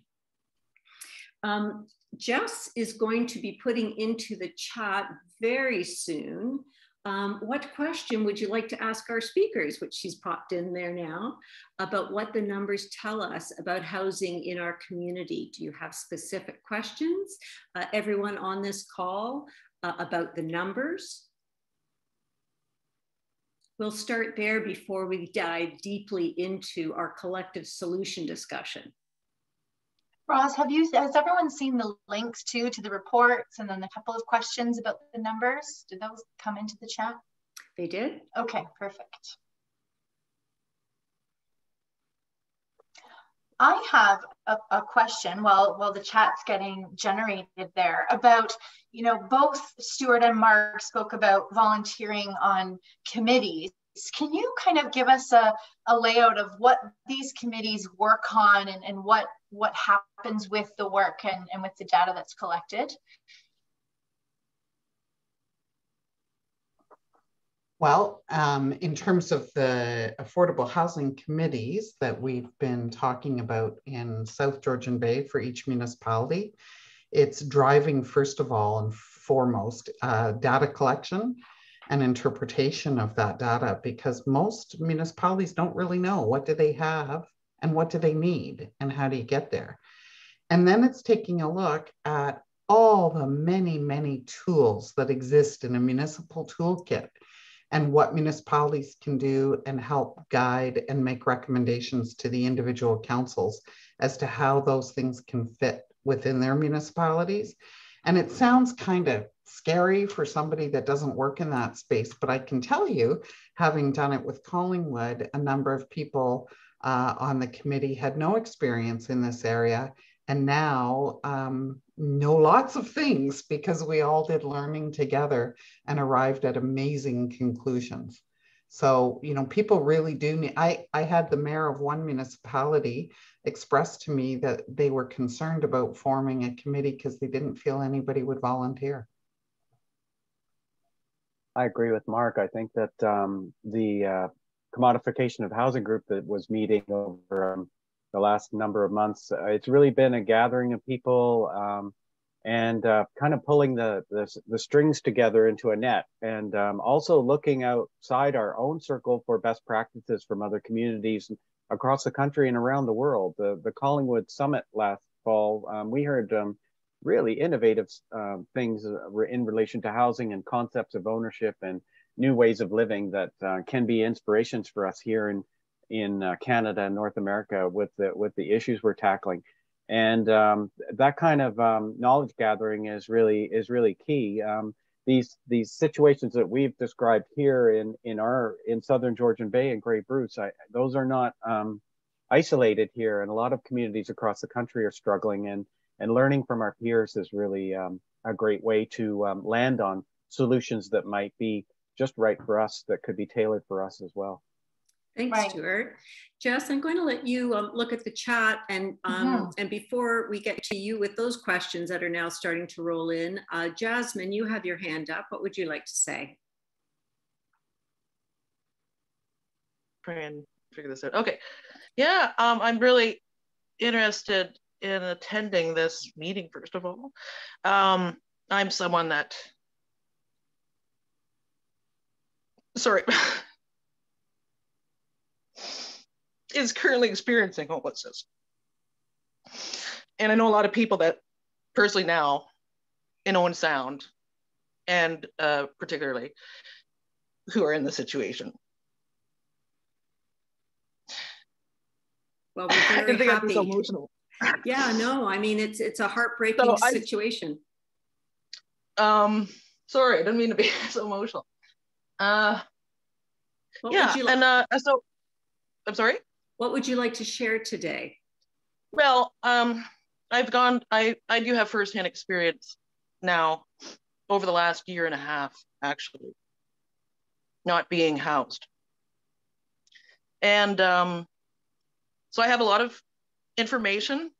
Um, Jess is going to be putting into the chat very soon um, what question would you like to ask our speakers, which she's popped in there now, about what the numbers tell us about housing in our community? Do you have specific questions? Uh, everyone on this call uh, about the numbers? We'll start there before we dive deeply into our collective solution discussion. Roz, have you, has everyone seen the links too to the reports and then a couple of questions about the numbers? Did those come into the chat? They did? Okay, perfect. I have a, a, question while while the chat's getting generated there about, you know, both Stuart and Marg spoke about volunteering on committees. Can you kind of give us a, a layout of what these committees work on and, and what what happens with the work and, and with the data that's collected? Well, um, in terms of the affordable housing committees that we've been talking about in South Georgian Bay for each municipality, it's driving first of all and foremost uh, data collection and interpretation of that data because most municipalities don't really know what do they have and what do they need and how do you get there. And then it's taking a look at all the many, many tools that exist in a municipal toolkit and what municipalities can do and help guide and make recommendations to the individual councils as to how those things can fit within their municipalities And it sounds kind of scary for somebody that doesn't work in that space, but I can tell you, having done it with Collingwood, a number of people uh, on the committee had no experience in this area and now um, know lots of things because we all did learning together and arrived at amazing conclusions. So, you know, people really do need, I, I had the mayor of one municipality express to me that they were concerned about forming a committee because they didn't feel anybody would volunteer. I agree with Marg. I think that um, the uh, commodification of housing group that was meeting over um, the last number of months, uh, it's really been a gathering of people um, and uh, kind of pulling the, the, the strings together into a net, and um, also looking outside our own circle for best practices from other communities across the country and around the world. The the Collingwood Summit last fall, um, we heard um, really innovative uh, things in relation to housing and concepts of ownership and new ways of living that uh, can be inspirations for us here in in uh, Canada and North America with the with the issues we're tackling. And um, that kind of um, knowledge gathering is really is really key. Um, these these situations that we've described here in in our in Southern Georgian Bay and Grey Bruce, I, those are not um, isolated here, and a lot of communities across the country are struggling. And and learning from our peers is really um, a great way to um, land on solutions that might be just right for us, that could be tailored for us as well. Thanks, right. Stuart. Jess, I'm going to let you um, look at the chat and um, mm -hmm. and before we get to you with those questions that are now starting to roll in, uh, Jasmine, you have your hand up. What would you like to say? Try and figure this out. Okay. Yeah, um, I'm really interested in attending this meeting, first of all. Um, I'm someone that, sorry, is currently experiencing homelessness. And I know a lot of people that personally now in Owen Sound and uh, particularly who are in the situation. Well, we're very happy. So emotional. Yeah, no, I mean it's it's a heartbreaking so I, situation. Um, sorry, I didn't mean to be so emotional. Uh, what yeah, like and uh, so I'm sorry. What would you like to share today? Well, um, I've gone, I, I do have firsthand experience now over the last year and a half, actually, not being housed. And um, so I have a lot of information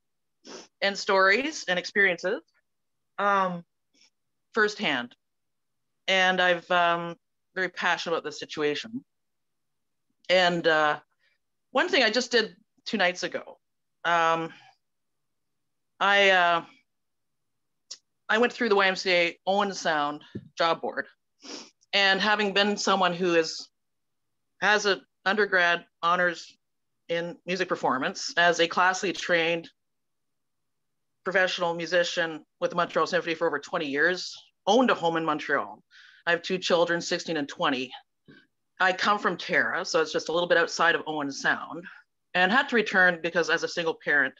and stories and experiences um, firsthand. And I've um, very passionate about this situation. And uh, one thing I just did two nights ago, um, I uh, I went through the YMCA Owen Sound job board, and having been someone who is has an undergrad honors in music performance as a classically trained professional musician with the Montreal Symphony for over 20 years, owned a home in Montreal. I have two children, 16 and 20. I come from Tara, so it's just a little bit outside of Owen Sound, and had to return because as a single parent,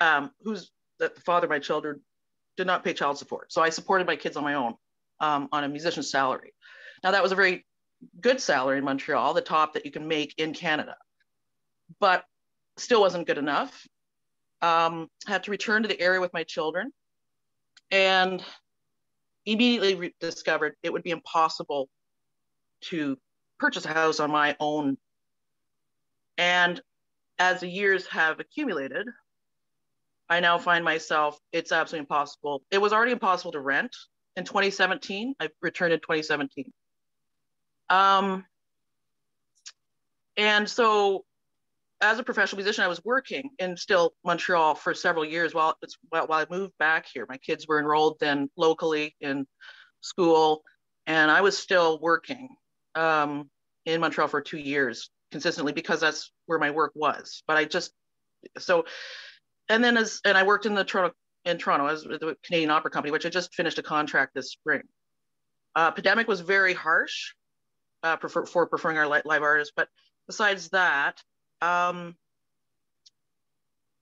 um, who's the father of my children, did not pay child support. So I supported my kids on my own um, on a musician's salary. Now that was a very good salary in Montreal, the top that you can make in Canada, but still wasn't good enough. Um, had to return to the area with my children and immediately discovered it would be impossible to purchase a house on my own. And as the years have accumulated, I now find myself, it's absolutely impossible. It was already impossible to rent in 2017. I returned in 2017. Um, and so as a professional musician, I was working in still Montreal for several years while, it's while I moved back here. My kids were enrolled then locally in school, and I was still working um, in Montreal for two years consistently because that's where my work was. But I just so, and then as and I worked in the Toronto in Toronto as the Canadian Opera Company, which I just finished a contract this spring. Uh, pandemic was very harsh uh, for, for preferring our live artists, but besides that, um,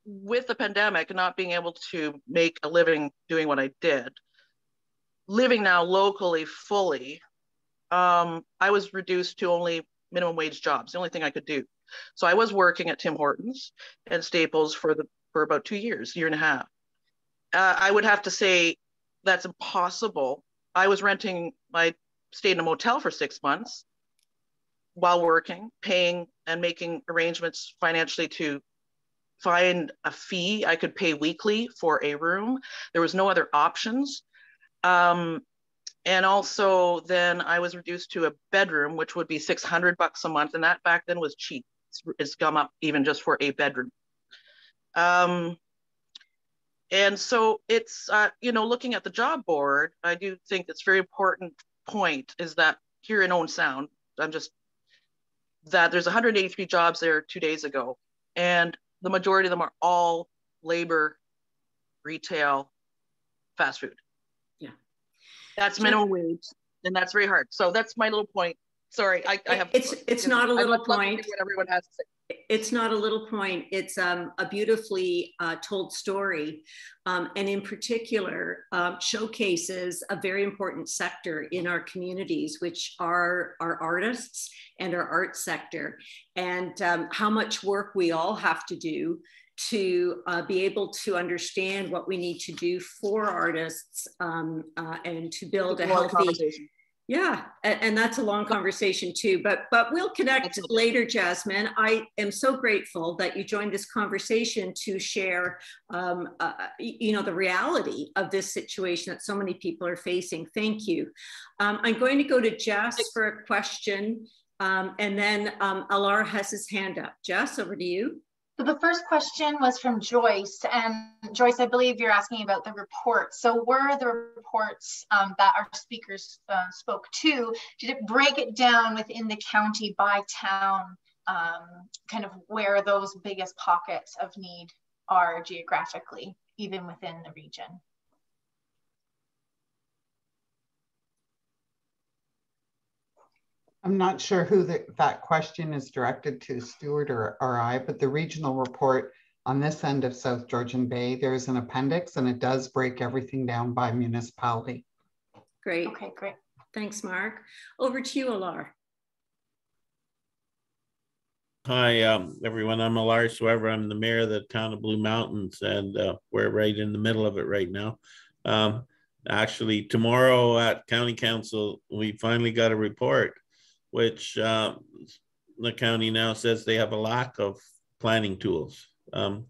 with the pandemic not being able to make a living doing what I did, living now locally fully, um, I was reduced to only minimum wage jobs, the only thing I could do. So I was working at Tim Hortons and Staples for the for about two years, year and a half. Uh, I would have to say that's impossible. I was renting, I stayed in a motel for six months while working, paying and making arrangements financially to find a fee I could pay weekly for a room. There was no other options. Um, and also then I was reduced to a bedroom, which would be 600 bucks a month. And that back then was cheap. It's, come up even just for a bedroom. Um, and so it's, uh, you know, looking at the job board, I do think it's very important point is that here in Owen Sound, I'm just, that there's 183 jobs there two days ago. And the majority of them are all labor, retail, fast food. That's minimum wage, and that's very hard. So that's my little point. Sorry, I, I have. It's it's not a little point. What everyone has to say it's not a little point. It's um, a beautifully uh, told story, um, and in particular, um, showcases a very important sector in our communities, which are our artists and our art sector, and um, how much work we all have to do to uh, be able to understand what we need to do for artists um, uh, and to build a healthy yeah, and, and, that's a long conversation too. But but we'll connect later, Jasmine. I am so grateful that you joined this conversation to share, um, uh, you know, the reality of this situation that so many people are facing. Thank you. Um, I'm going to go to Jess for a question, um, and then um, Alar has his hand up. Jess, over to you. So the first question was from Joyce, and Joyce, I believe you're asking about the report. So were the reports um, that our speakers uh, spoke to, did it break it down within the county by town, um, kind of where those biggest pockets of need are geographically, even within the region? I'm not sure who the, that question is directed to, Stuart or, or I, but the regional report on this end of South Georgian Bay, there is an appendix and it does break everything down by municipality. Great. Okay, great. Thanks, Marg. Over to you, Alar. Hi, um, everyone. I'm Alar Soever. I'm the mayor of the town of Blue Mountains, and uh, we're right in the middle of it right now. Um, actually, tomorrow at County Council, we finally got a report which uh, the county now says they have a lack of planning tools. Um,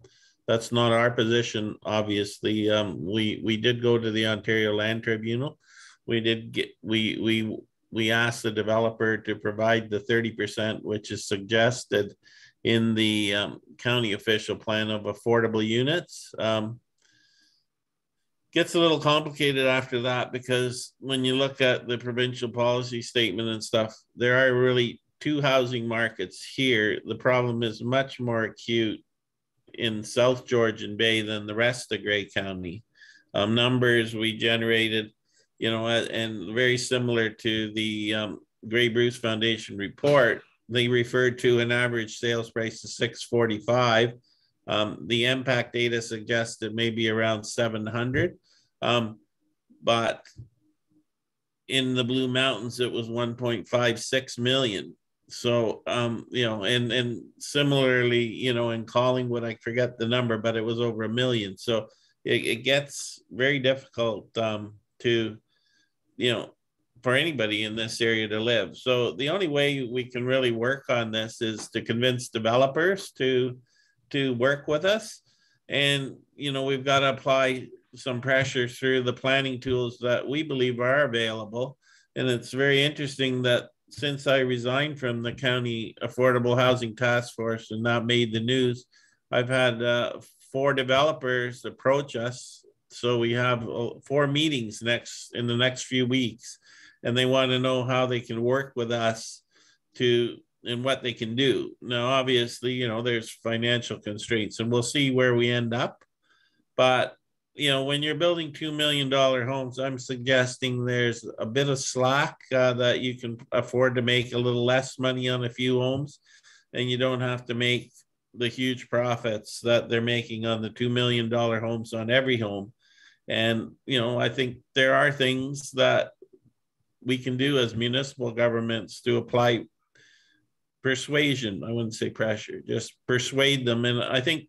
that's not our position, obviously. Um, we we did go to the Ontario Land Tribunal. We did get we we we asked the developer to provide the 30%, which is suggested in the um, county official plan of affordable units. Um, gets a little complicated after that because when you look at the provincial policy statement and stuff, there are really two housing markets here. The problem is much more acute in South Georgian Bay than the rest of Grey County. Um, numbers we generated, you know, and very similar to the um, Grey Bruce Foundation report, they referred to an average sales price of 645 um, the impact data suggested maybe around 700, um, but in the Blue Mountains it was 1.56 million. So um, you know, and and similarly, you know, in Collingwood, I forget the number, but it was over a million. So it, it gets very difficult um, to, you know, for anybody in this area to live. So the only way we can really work on this is to convince developers to to work with us. And, you know, we've got to apply some pressure through the planning tools that we believe are available. And it's very interesting that since I resigned from the county affordable housing task force and not made the news, I've had uh, four developers approach us. So we have uh, four meetings next in the next few weeks, and they want to know how they can work with us to and what they can do. Now, obviously, you know, there's financial constraints and we'll see where we end up. But, you know, when you're building $2 million homes, I'm suggesting there's a bit of slack uh, that you can afford to make a little less money on a few homes and you don't have to make the huge profits that they're making on the $2 million homes on every home. And, you know, I think there are things that we can do as municipal governments to apply persuasion. I wouldn't say pressure, just persuade them. And I think,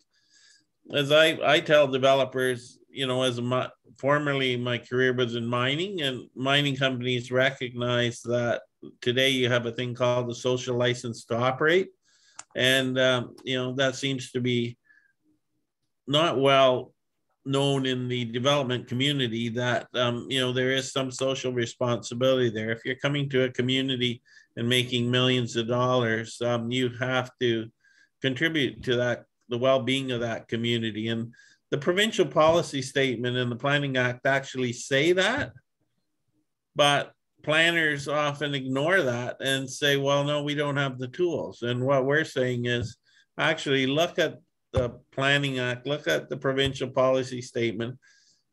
as I, I tell developers, you know, as my, formerly my career was in mining, and mining companies recognize that today you have a thing called the social license to operate, and um, you know that seems to be not well known in the development community that um, you know there is some social responsibility there. If you're coming to a community and making millions of dollars, um, you have to contribute to that the well-being of that community. And the provincial policy statement and the Planning Act actually say that, but planners often ignore that and say, "Well, no, we don't have the tools." And what we're saying is, actually look at the Planning Act, look at the provincial policy statement,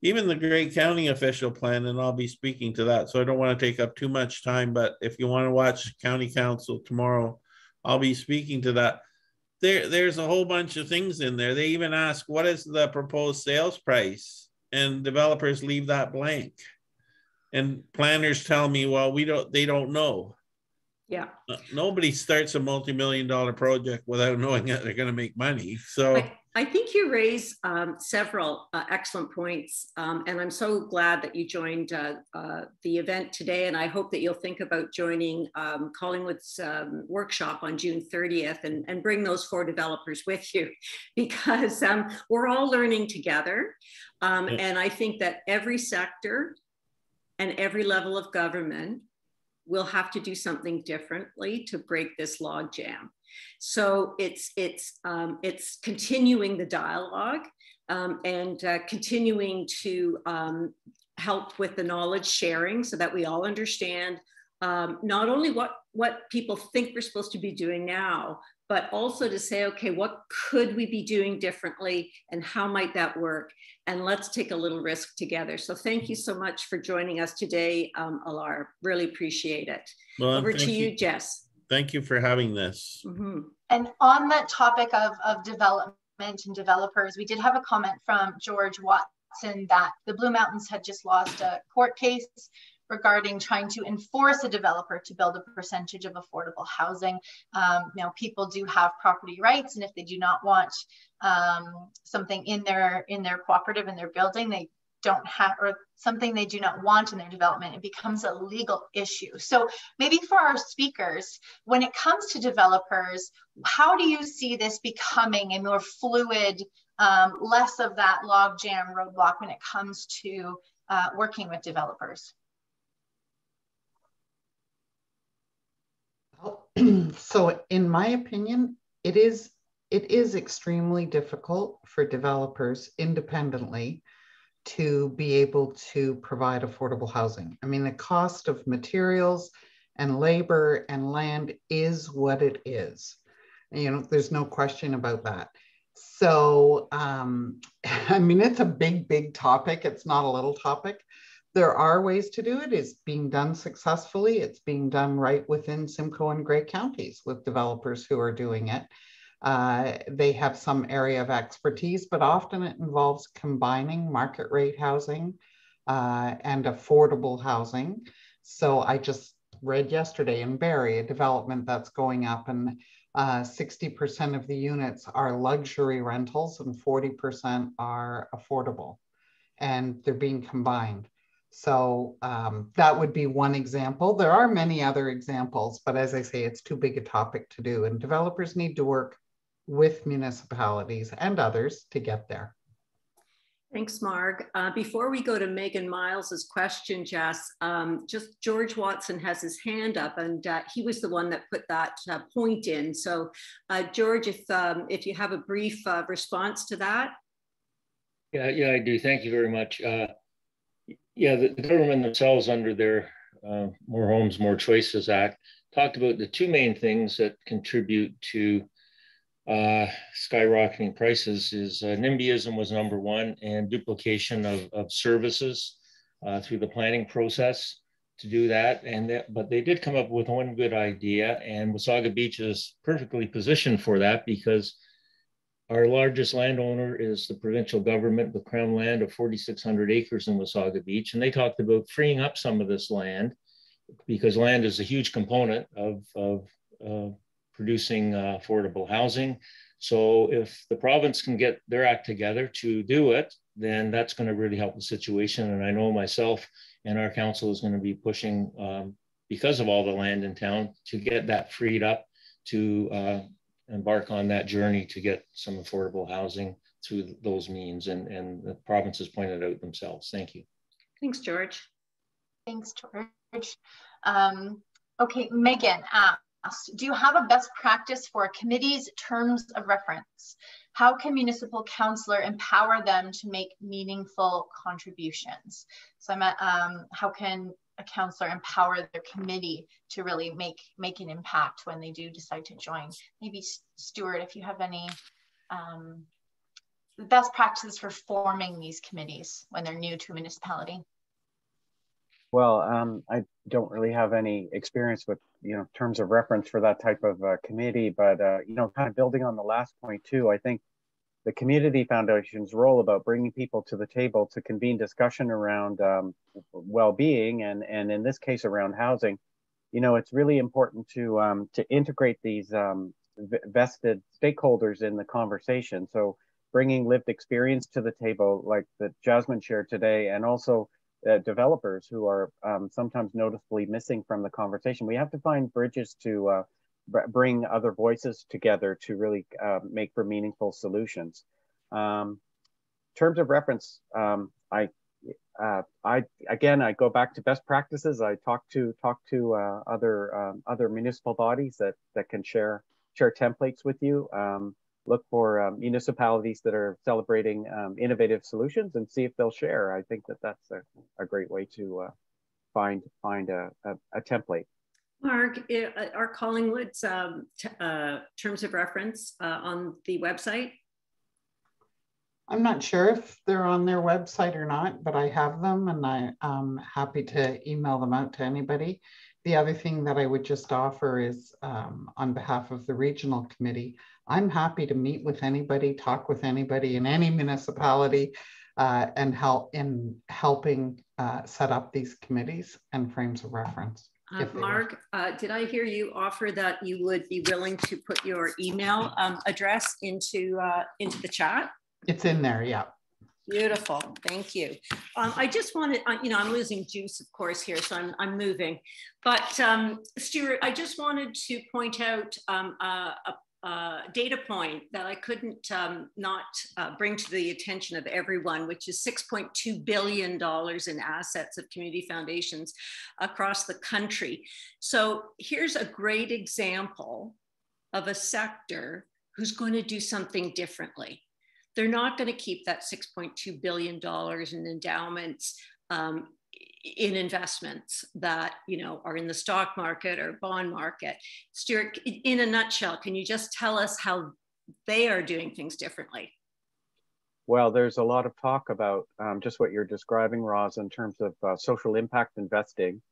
even the Grey County official plan, and I'll be speaking to that. So I don't want to take up too much time, but if you want to watch County Council tomorrow, I'll be speaking to that. There, there's a whole bunch of things in there. They even ask, what is the proposed sales price? And developers leave that blank. And planners tell me, well, we don't, they don't know. Yeah. Nobody starts a multi-million dollar project without knowing that they're going to make money. So I think you raise um, several uh, excellent points, um, and I'm so glad that you joined uh, uh, the event today. And I hope that you'll think about joining um, Collingwood's um, workshop on June 30th and, and bring those four developers with you, because um, we're all learning together. Um, and I think that every sector and every level of government we'll have to do something differently to break this log jam. So it's it's um, it's continuing the dialogue um, and uh, continuing to um, help with the knowledge sharing so that we all understand um, not only what what people think we're supposed to be doing now, but also to say, okay, what could we be doing differently and how might that work? And let's take a little risk together. So thank you so much for joining us today, um, Alar. Really appreciate it. Well, Over to you, you, Jess. Thank you for having this. Mm-hmm. And on that topic of, of development and developers, we did have a comment from George Watson that the Blue Mountains had just lost a court case regarding trying to enforce a developer to build a percentage of affordable housing. Um, now, people do have property rights, and if they do not want um, something in their in their cooperative in their building, they don't have or something they do not want in their development it becomes a legal issue. So maybe for our speakers when it comes to developers how do you see this becoming a more fluid um, less of that log jam roadblock when it comes to uh, working with developers? So in my opinion, it is it is extremely difficult for developers independently to be able to provide affordable housing. I mean, the cost of materials and labor and land is what it is. You know, there's no question about that. So, um, I mean, it's a big, big topic. It's not a little topic there are ways to do it. It's being done successfully. It's being done right within Simcoe and Grey counties with developers who are doing it. Uh, they have some area of expertise, but often it involves combining market rate housing uh, and affordable housing. So I just read yesterday in Barrie a development that's going up and 60% uh, of the units are luxury rentals and 40% are affordable and they're being combined. So um, that would be one example. There are many other examples, but as I say, it's too big a topic to do. And developers need to work with municipalities and others to get there. Thanks, Marg. Uh, before we go to Megan Miles's question, Jess, um, just George Watson has his hand up, and uh, he was the one that put that uh, point in. So, uh, George, if um, if you have a brief uh, response to that. Yeah, yeah, I do. Thank you very much. Uh, yeah, the, the government themselves, under their uh, More Homes, More Choices Act, talked about the two main things that contribute to uh, skyrocketing prices is uh, NIMBYism was number one and duplication of, of services uh, through the planning process to do that. And that, but they did come up with one good idea and Wasaga Beach is perfectly positioned for that because our largest landowner is the provincial government with Crown land of 4,600 acres in Wasaga Beach. And they talked about freeing up some of this land because land is a huge component of, of uh, producing uh, affordable housing. So if the province can get their act together to do it, then that's going to really help the situation. And I know myself and our council is going to be pushing um, because of all the land in town to get that freed up to uh, embark on that journey to get some affordable housing through those means. And, and the province has pointed out themselves. Thank you. Thanks, George. Thanks, George. Um, okay, Megan asked, do you have a best practice for a committee's terms of reference? How can municipal councillor empower them to make meaningful contributions? So I'm at, um, how can a councillor empower their committee to really make make an impact when they do decide to join. Maybe Stuart, if you have any um, best practices for forming these committees when they're new to a municipality. Well, um, I don't really have any experience with you know terms of reference for that type of uh, committee, but uh, you know, kind of building on the last point too, I think the community foundation's role about bringing people to the table to convene discussion around um, well-being and and in this case around housing you know it's really important to um, to integrate these um, vested stakeholders in the conversation. So bringing lived experience to the table like that jasmine shared today and also uh, developers who are um, sometimes noticeably missing from the conversation we have to find bridges to uh, bring other voices together to really uh, make for meaningful solutions. Um, terms of reference, um, I, uh, I again, I go back to best practices. I talk to talk to uh, other um, other municipal bodies that that can share share templates with you. Um, look for um, municipalities that are celebrating um, innovative solutions and see if they'll share. I think that that's a, a great way to uh, find find a, a, a template. Marg, uh, are Collingwood's um, uh, terms of reference uh, on the website? I'm not sure if they're on their website or not, but I have them and I'm um, happy to email them out to anybody. The other thing that I would just offer is um, on behalf of the regional committee, I'm happy to meet with anybody, talk with anybody in any municipality uh, and help in helping uh, set up these committees and frames of reference. Uh, Marg, uh, did I hear you offer that you would be willing to put your email um, address into uh, into the chat? It's in there, yeah. Beautiful, thank you. Um, I just wanted, you know, I'm losing juice, of course, here, so I'm, I'm moving. But um, Stuart, I just wanted to point out um, a, uh, data point that I couldn't um, not uh, bring to the attention of everyone, which is $6.2 billion in assets of community foundations across the country. So here's a great example of a sector who's going to do something differently. They're not going to keep that $6.2 billion in endowments um, in investments that you know are in the stock market or bond market. Stuart in a nutshell can you just tell us how they are doing things differently? Well there's a lot of talk about um, just what you're describing roz in terms of uh, social impact investing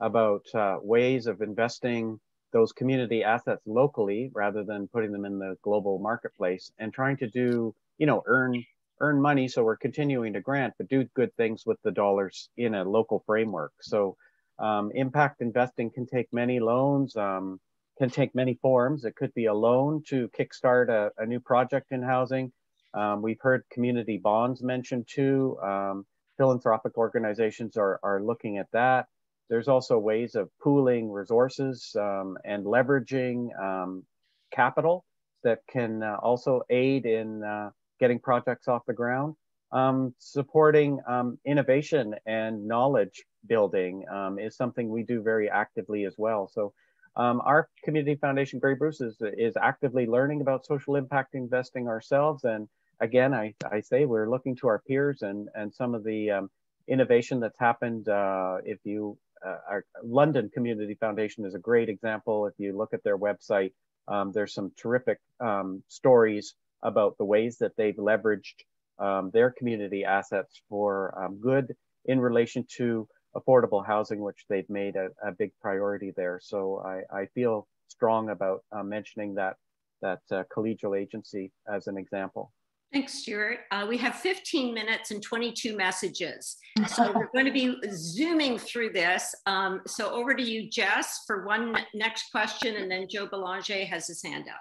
about uh, ways of investing those community assets locally rather than putting them in the global marketplace and trying to do you know earn earn money. So we're continuing to grant, but do good things with the dollars in a local framework. So um, impact investing can take many loans, um, can take many forms. It could be a loan to kickstart a, a new project in housing. Um, we've heard community bonds mentioned too. Um, philanthropic organizations are, are looking at that. There's also ways of pooling resources um, and leveraging um, capital that can uh, also aid in uh, getting projects off the ground, um, supporting um, innovation and knowledge building um, is something we do very actively as well. So um, our community foundation, Grey Bruce, is, is actively learning about social impact investing ourselves. And again, I, I say we're looking to our peers and, and some of the um, innovation that's happened. Uh, if you, uh, our London Community Foundation is a great example. If you look at their website, um, there's some terrific um, stories about the ways that they've leveraged um, their community assets for um, good in relation to affordable housing, which they've made a, a big priority there. So I, I feel strong about uh, mentioning that that uh, collegial agency as an example. Thanks, Stuart. Uh, we have 15 minutes and 22 messages. So we're going to be zooming through this. Um, so over to you, Jess, for one next question, and then Joe Belanger has his hand up.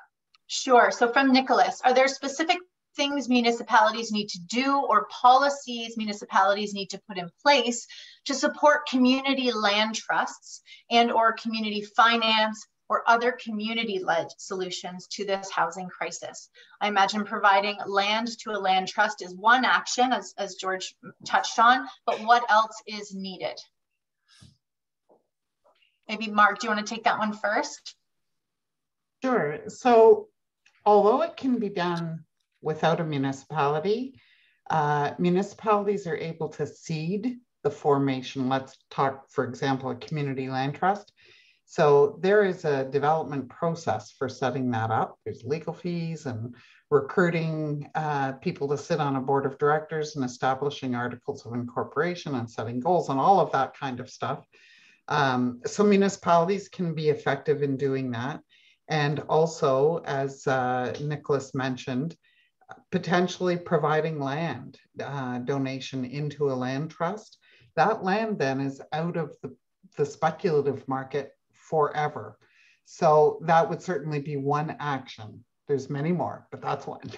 Sure. So from Nicholas, are there specific things municipalities need to do or policies municipalities need to put in place to support community land trusts and or community finance or other community-led solutions to this housing crisis. I imagine providing land to a land trust is one action, as, as George touched on, but what else is needed? Maybe Marg, do you want to take that one first? Sure. So although it can be done without a municipality, uh, municipalities are able to seed the formation. Let's talk, for example, a community land trust. So there is a development process for setting that up. There's legal fees and recruiting uh, people to sit on a board of directors and establishing articles of incorporation and setting goals and all of that kind of stuff. Um, so municipalities can be effective in doing that. And also, as uh, Nicholas mentioned, potentially providing land uh, donation into a land trust. That land then is out of the, the speculative market forever. So that would certainly be one action. There's many more, but that's one.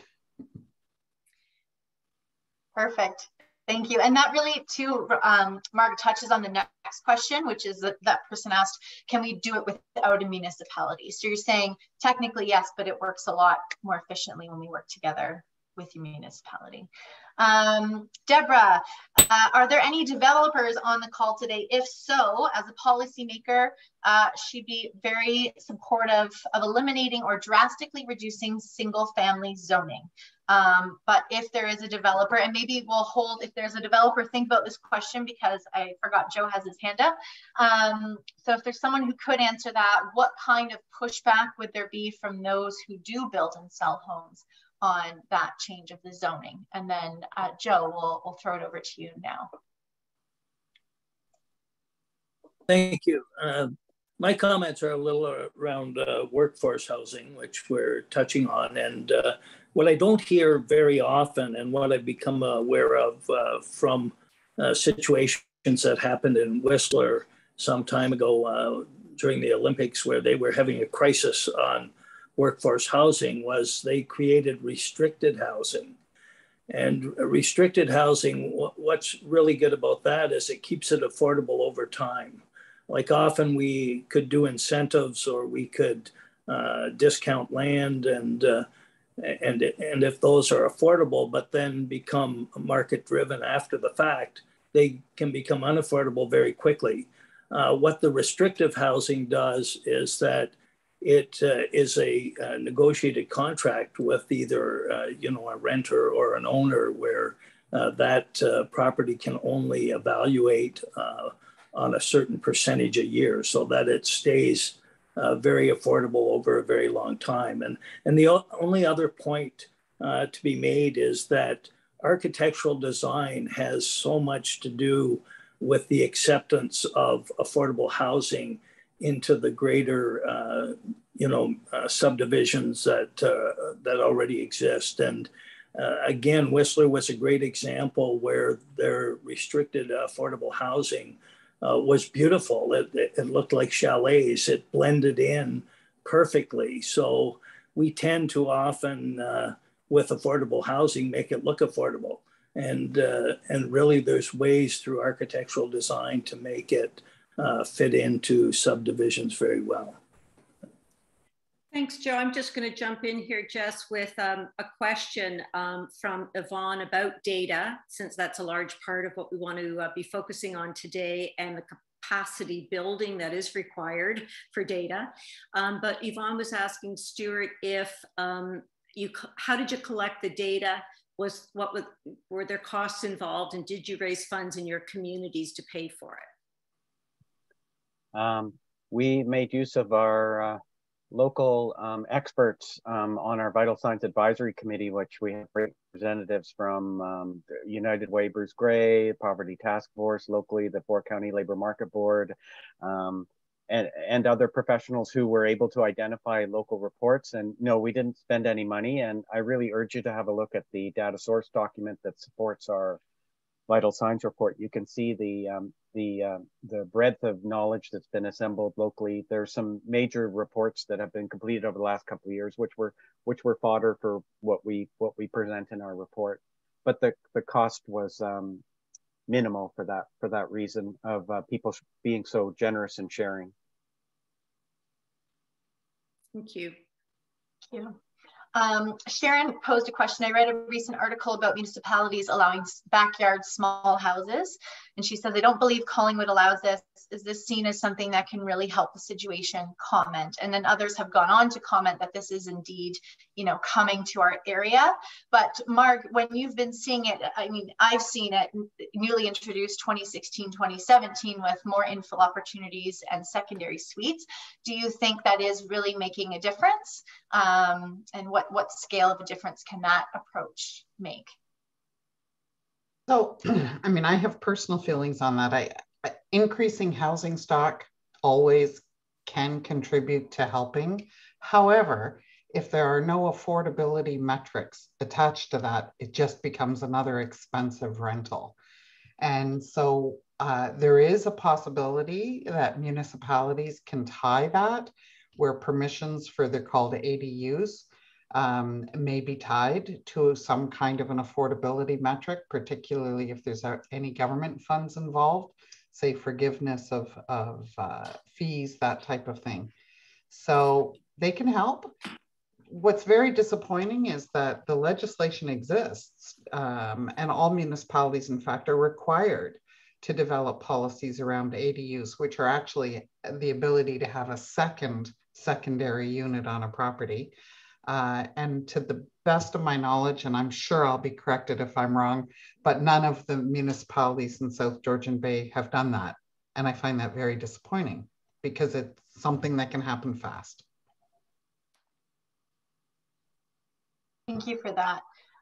Perfect. Thank you. And that really too, um, Marg touches on the next question, which is that that person asked, can we do it without a municipality? So you're saying technically yes, but it works a lot more efficiently when we work together with your municipality. Um, Deborah, uh, are there any developers on the call today? If so, as a policymaker, uh, she'd be very supportive of eliminating or drastically reducing single family zoning. Um, but if there is a developer, and maybe we'll hold, if there's a developer, think about this question because I forgot Joe has his hand up. Um, so if there's someone who could answer that, what kind of pushback would there be from those who do build and sell homes on that change of the zoning. And then uh, Joe, we'll, we'll throw it over to you now. Thank you. Uh, my comments are a little around uh, workforce housing, which we're touching on. And uh, what I don't hear very often and what I've become aware of uh, from uh, situations that happened in Whistler some time ago during the Olympics where they were having a crisis on workforce housing was they created restricted housing. And restricted housing, what's really good about that is it keeps it affordable over time. Like often we could do incentives or we could uh, discount land and uh, and and if those are affordable but then become market driven after the fact, they can become unaffordable very quickly. Uh, what the restrictive housing does is that it uh, is a, a, negotiated contract with either uh, you know a renter or an owner where uh, that uh, property can only evaluate uh, on a certain percentage a year so that it stays uh, very affordable over a very long time. And and the only other point to be made is that architectural design has so much to do with the acceptance of affordable housing into the greater, uh, you know, uh, subdivisions that uh, that already exist. And uh, again, Whistler was a great example where their restricted affordable housing uh, was beautiful. It, it, looked like chalets. It blended in perfectly. So we tend to often, uh, with affordable housing, make it look affordable. And and really, there's ways through architectural design to make it uh, fit into subdivisions very well. Thanks, Joe. I'm just going to jump in here, Jess, with um, a question um, from Yvonne about data, since that's a large part of what we want to uh, be focusing on today and the capacity building that is required for data. Um, but Yvonne was asking Stuart if um, you, how did you collect the data? Was what was, were there costs involved, and did you raise funds in your communities to pay for it? Um, we made use of our uh, local um, experts um, on our Vital Signs Advisory Committee, which we have representatives from um, United Way, Bruce Grey, Poverty Task Force, locally, the Four County Labor Market Board. Um, and, and other professionals who were able to identify local reports. And no, we didn't spend any money. And I really urge you to have a look at the data source document that supports our vital signs report. You can see the um, the uh, the breadth of knowledge that's been assembled locally. There's some major reports that have been completed over the last couple of years, which were which were fodder for what we what we present in our report. But the the cost was um, minimal for that for that reason of uh, people being so generous and sharing. Thank you. Thank you. Um, Sharon posed a question. I read a recent article about municipalities allowing backyard small houses. And she said they don't believe Collingwood allows this. Is this seen as something that can really help the situation? Comment. And then others have gone on to comment that this is indeed, you know, coming to our area. But Marg, when you've been seeing it, I mean, I've seen it newly introduced 2016, 2017 with more infill opportunities and secondary suites. Do you think that is really making a difference? Um, and what, what scale of a difference can that approach make? So, I mean, I have personal feelings on that. I, I, increasing housing stock always can contribute to helping. However, if there are no affordability metrics attached to that, it just becomes another expensive rental. And so uh, there is a possibility that municipalities can tie that where permissions for they're called ADUs um, may be tied to some kind of an affordability metric, particularly if there's any government funds involved, say forgiveness of, of uh, fees, that type of thing. So they can help. What's very disappointing is that the legislation exists um, and all municipalities, in fact, are required to develop policies around ADUs, which are actually the ability to have a second secondary unit on a property. Uh, and to the best of my knowledge, and I'm sure I'll be corrected if I'm wrong, but none of the municipalities in South Georgian Bay have done that. And I find that very disappointing because it's something that can happen fast. Thank you for that.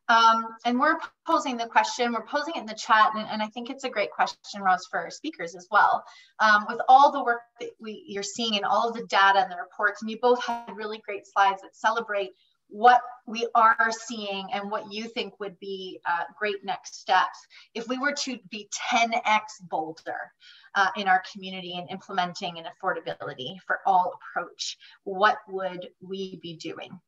Um, and we're posing the question, we're posing it in the chat, and, and I think it's a great question, Roz, for our speakers as well. Um, with all the work that we, you're seeing and all of the data and the reports, and you both had really great slides that celebrate what we are seeing and what you think would be uh, great next steps. If we were to be 10x bolder uh, in our community and implementing an affordability for all approach, what would we be doing?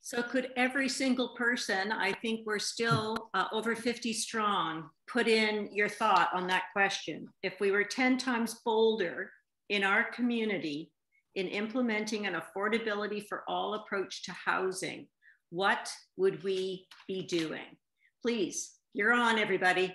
So could every single person, I think we're still uh, over 50 strong, put in your thought on that question. If we were 10 times bolder in our community in implementing an affordability for all approach to housing, what would we be doing? Please, you're on everybody.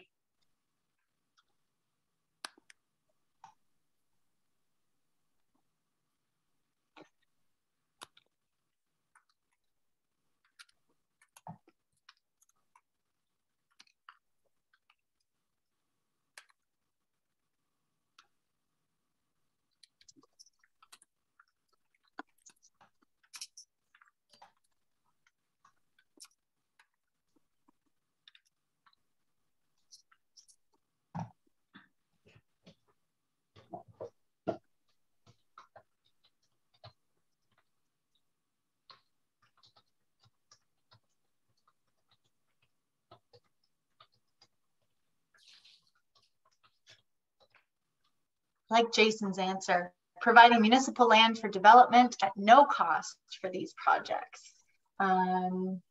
Like Jason's answer, providing municipal land for development at no cost for these projects. Um,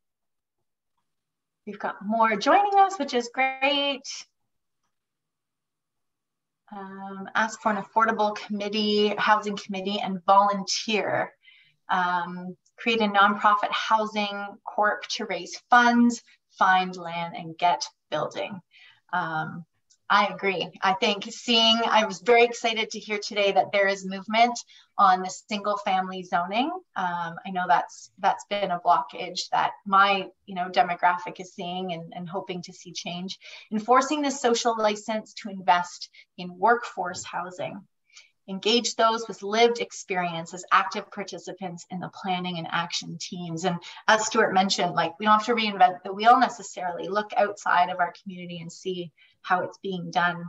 we've got more joining us, which is great. Um, ask for an affordable committee, housing committee, and volunteer. Um, create a nonprofit housing corp to raise funds, find land, and get building. Um, I agree. I think seeing, I was very excited to hear today that there is movement on the single family zoning. Um, I know that's that's been a blockage that my you know demographic is seeing and, and hoping to see change. Enforcing the social license to invest in workforce housing. Engage those with lived experience as active participants in the planning and action teams. And as Stuart mentioned, like we don't have to reinvent the wheel necessarily. Look outside of our community and see how it's being done.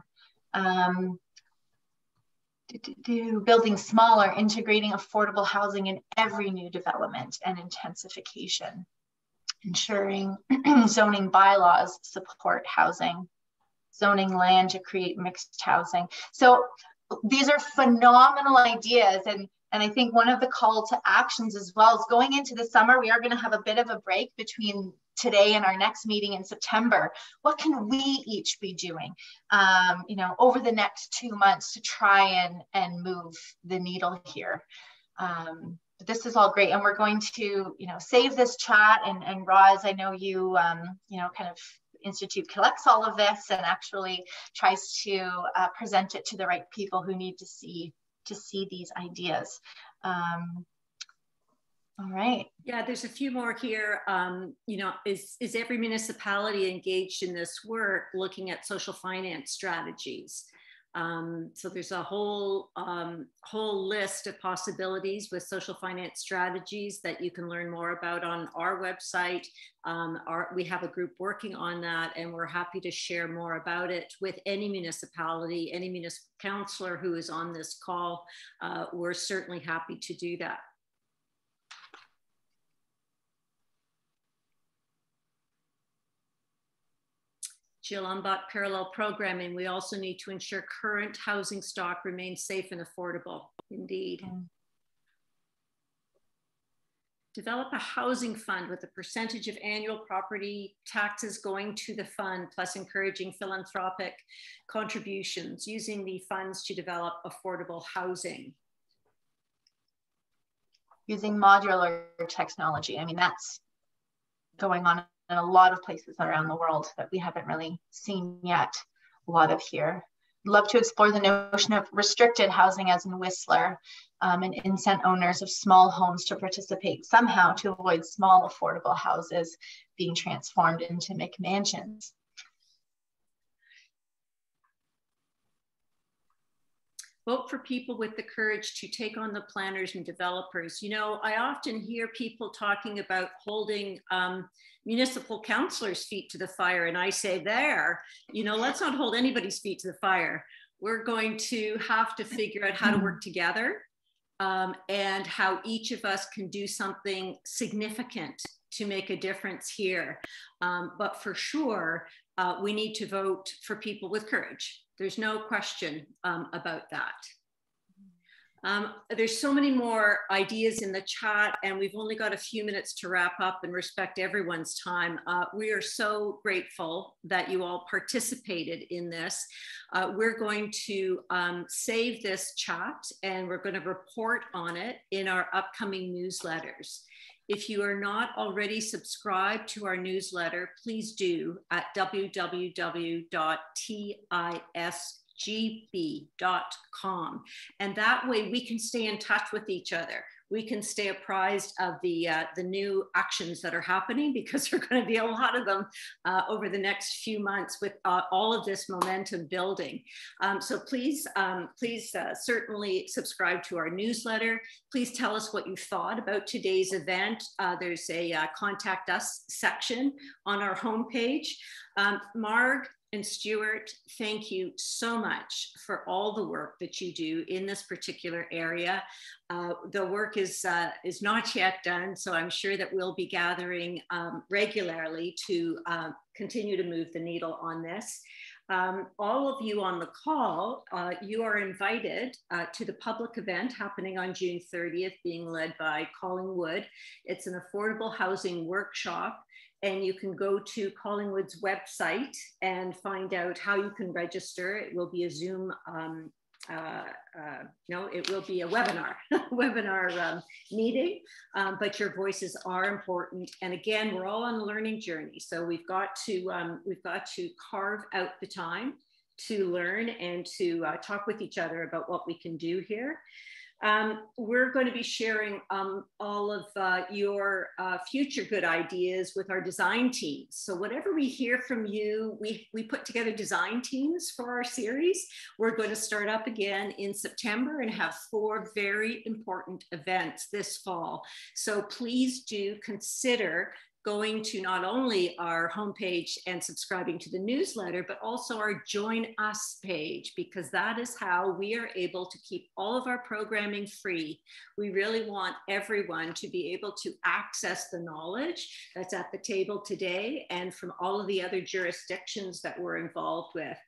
Um, building smaller, integrating affordable housing in every new development and intensification, ensuring zoning bylaws support housing, zoning land to create mixed housing. So these are phenomenal ideas and and I think one of the call to actions as well is going into the summer, we are going to have a bit of a break between today in our next meeting in September. What can we each be doing, um, you know, over the next two months to try and, and move the needle here? Um, but this is all great. And we're going to, you know, save this chat and, and Roz, I know you, um, you know, kind of Institute collects all of this and actually tries to uh, present it to the right people who need to see to see these ideas. Um, all right. Yeah, there's a few more here. Um, you know, is, is every municipality engaged in this work looking at social finance strategies? Um, so there's a whole um, whole list of possibilities with social finance strategies that you can learn more about on our website. Um, our, we have a group working on that, and we're happy to share more about it with any municipality, any municipal councillor who is on this call. Uh, we're certainly happy to do that. Jill Umbach parallel programming, we also need to ensure current housing stock remains safe and affordable. Indeed. Mm. Develop a housing fund with a percentage of annual property taxes going to the fund, plus encouraging philanthropic contributions, using the funds to develop affordable housing. Using modular technology. I mean, that's going on in a lot of places around the world that we haven't really seen yet a lot of here. Love to explore the notion of restricted housing as in Whistler um, and incent owners of small homes to participate somehow to avoid small affordable houses being transformed into McMansions. Vote for people with the courage to take on the planners and developers. You know, I often hear people talking about holding um, municipal councillors' feet to the fire, and I say, there, you know, let's not hold anybody's feet to the fire. We're going to have to figure out how to work together um, and how each of us can do something significant to make a difference here. Um, but for sure, uh, we need to vote for people with courage there's no question um, about that. Um, there's so many more ideas in the chat and we've only got a few minutes to wrap up and respect everyone's time. Uh, we are so grateful that you all participated in this. Uh, we're going to um, save this chat and we're going to report on it in our upcoming newsletters. If you are not already subscribed to our newsletter, please do at www.tisgb.com. And that way we can stay in touch with each other we can stay apprised of the, uh, the new actions that are happening because there are going to be a lot of them uh, over the next few months with uh, all of this momentum building. Um, so please, um, please uh, certainly subscribe to our newsletter. Please tell us what you thought about today's event. Uh, there's a uh, contact us section on our homepage. Um, Marg, and Stuart, thank you so much for all the work that you do in this particular area. Uh, the work is, uh, is not yet done, so I'm sure that we'll be gathering um, regularly to uh, continue to move the needle on this. Um, all of you on the call, uh, you are invited uh, to the public event happening on June 30th, being led by Collingwood. It's an affordable housing workshop and you can go to Collingwood's website and find out how you can register. It will be a Zoom, um, uh, uh, no, it will be a webinar, webinar um, meeting, um, but your voices are important. And again, we're all on a learning journey. So we've got to, um, we've got to carve out the time to learn and to uh, talk with each other about what we can do here. Um, we're going to be sharing um, all of uh, your uh, future good ideas with our design teams. So whatever we hear from you, we, we put together design teams for our series. We're going to start up again in September and have four very important events this fall. So please do consider going to not only our homepage and subscribing to the newsletter, but also our Join Us page, because that is how we are able to keep all of our programming free. We really want everyone to be able to access the knowledge that's at the table today and from all of the other jurisdictions that we're involved with.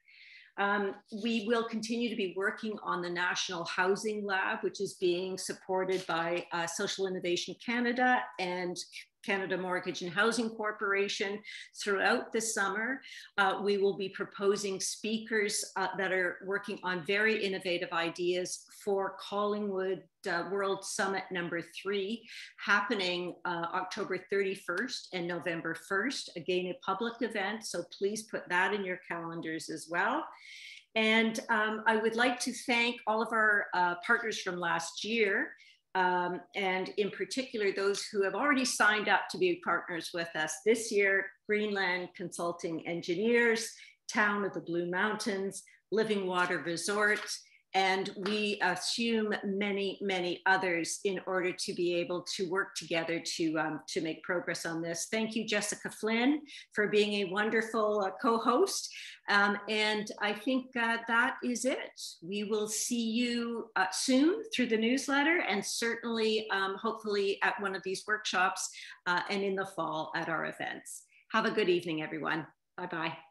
Um, we will continue to be working on the National Housing Lab, which is being supported by uh, Social Innovation Canada and Canada Mortgage and Housing Corporation throughout the summer. Uh, we will be proposing speakers uh, that are working on very innovative ideas for Collingwood uh, World Summit number three, happening uh, October 31st and November 1st. Again, a public event, so please put that in your calendars as well. And um, I would like to thank all of our uh, partners from last year um, and in particular those who have already signed up to be partners with us this year, Greenland Consulting Engineers, Town of the Blue Mountains, Living Water Resort, and we assume many, many others in order to be able to work together to, um, to make progress on this. Thank you, Jessica Flynn, for being a wonderful uh, co-host. Um, and I think uh, that is it. We will see you uh, soon through the newsletter and certainly, um, hopefully at one of these workshops uh, and in the fall at our events. Have a good evening, everyone. Bye-bye.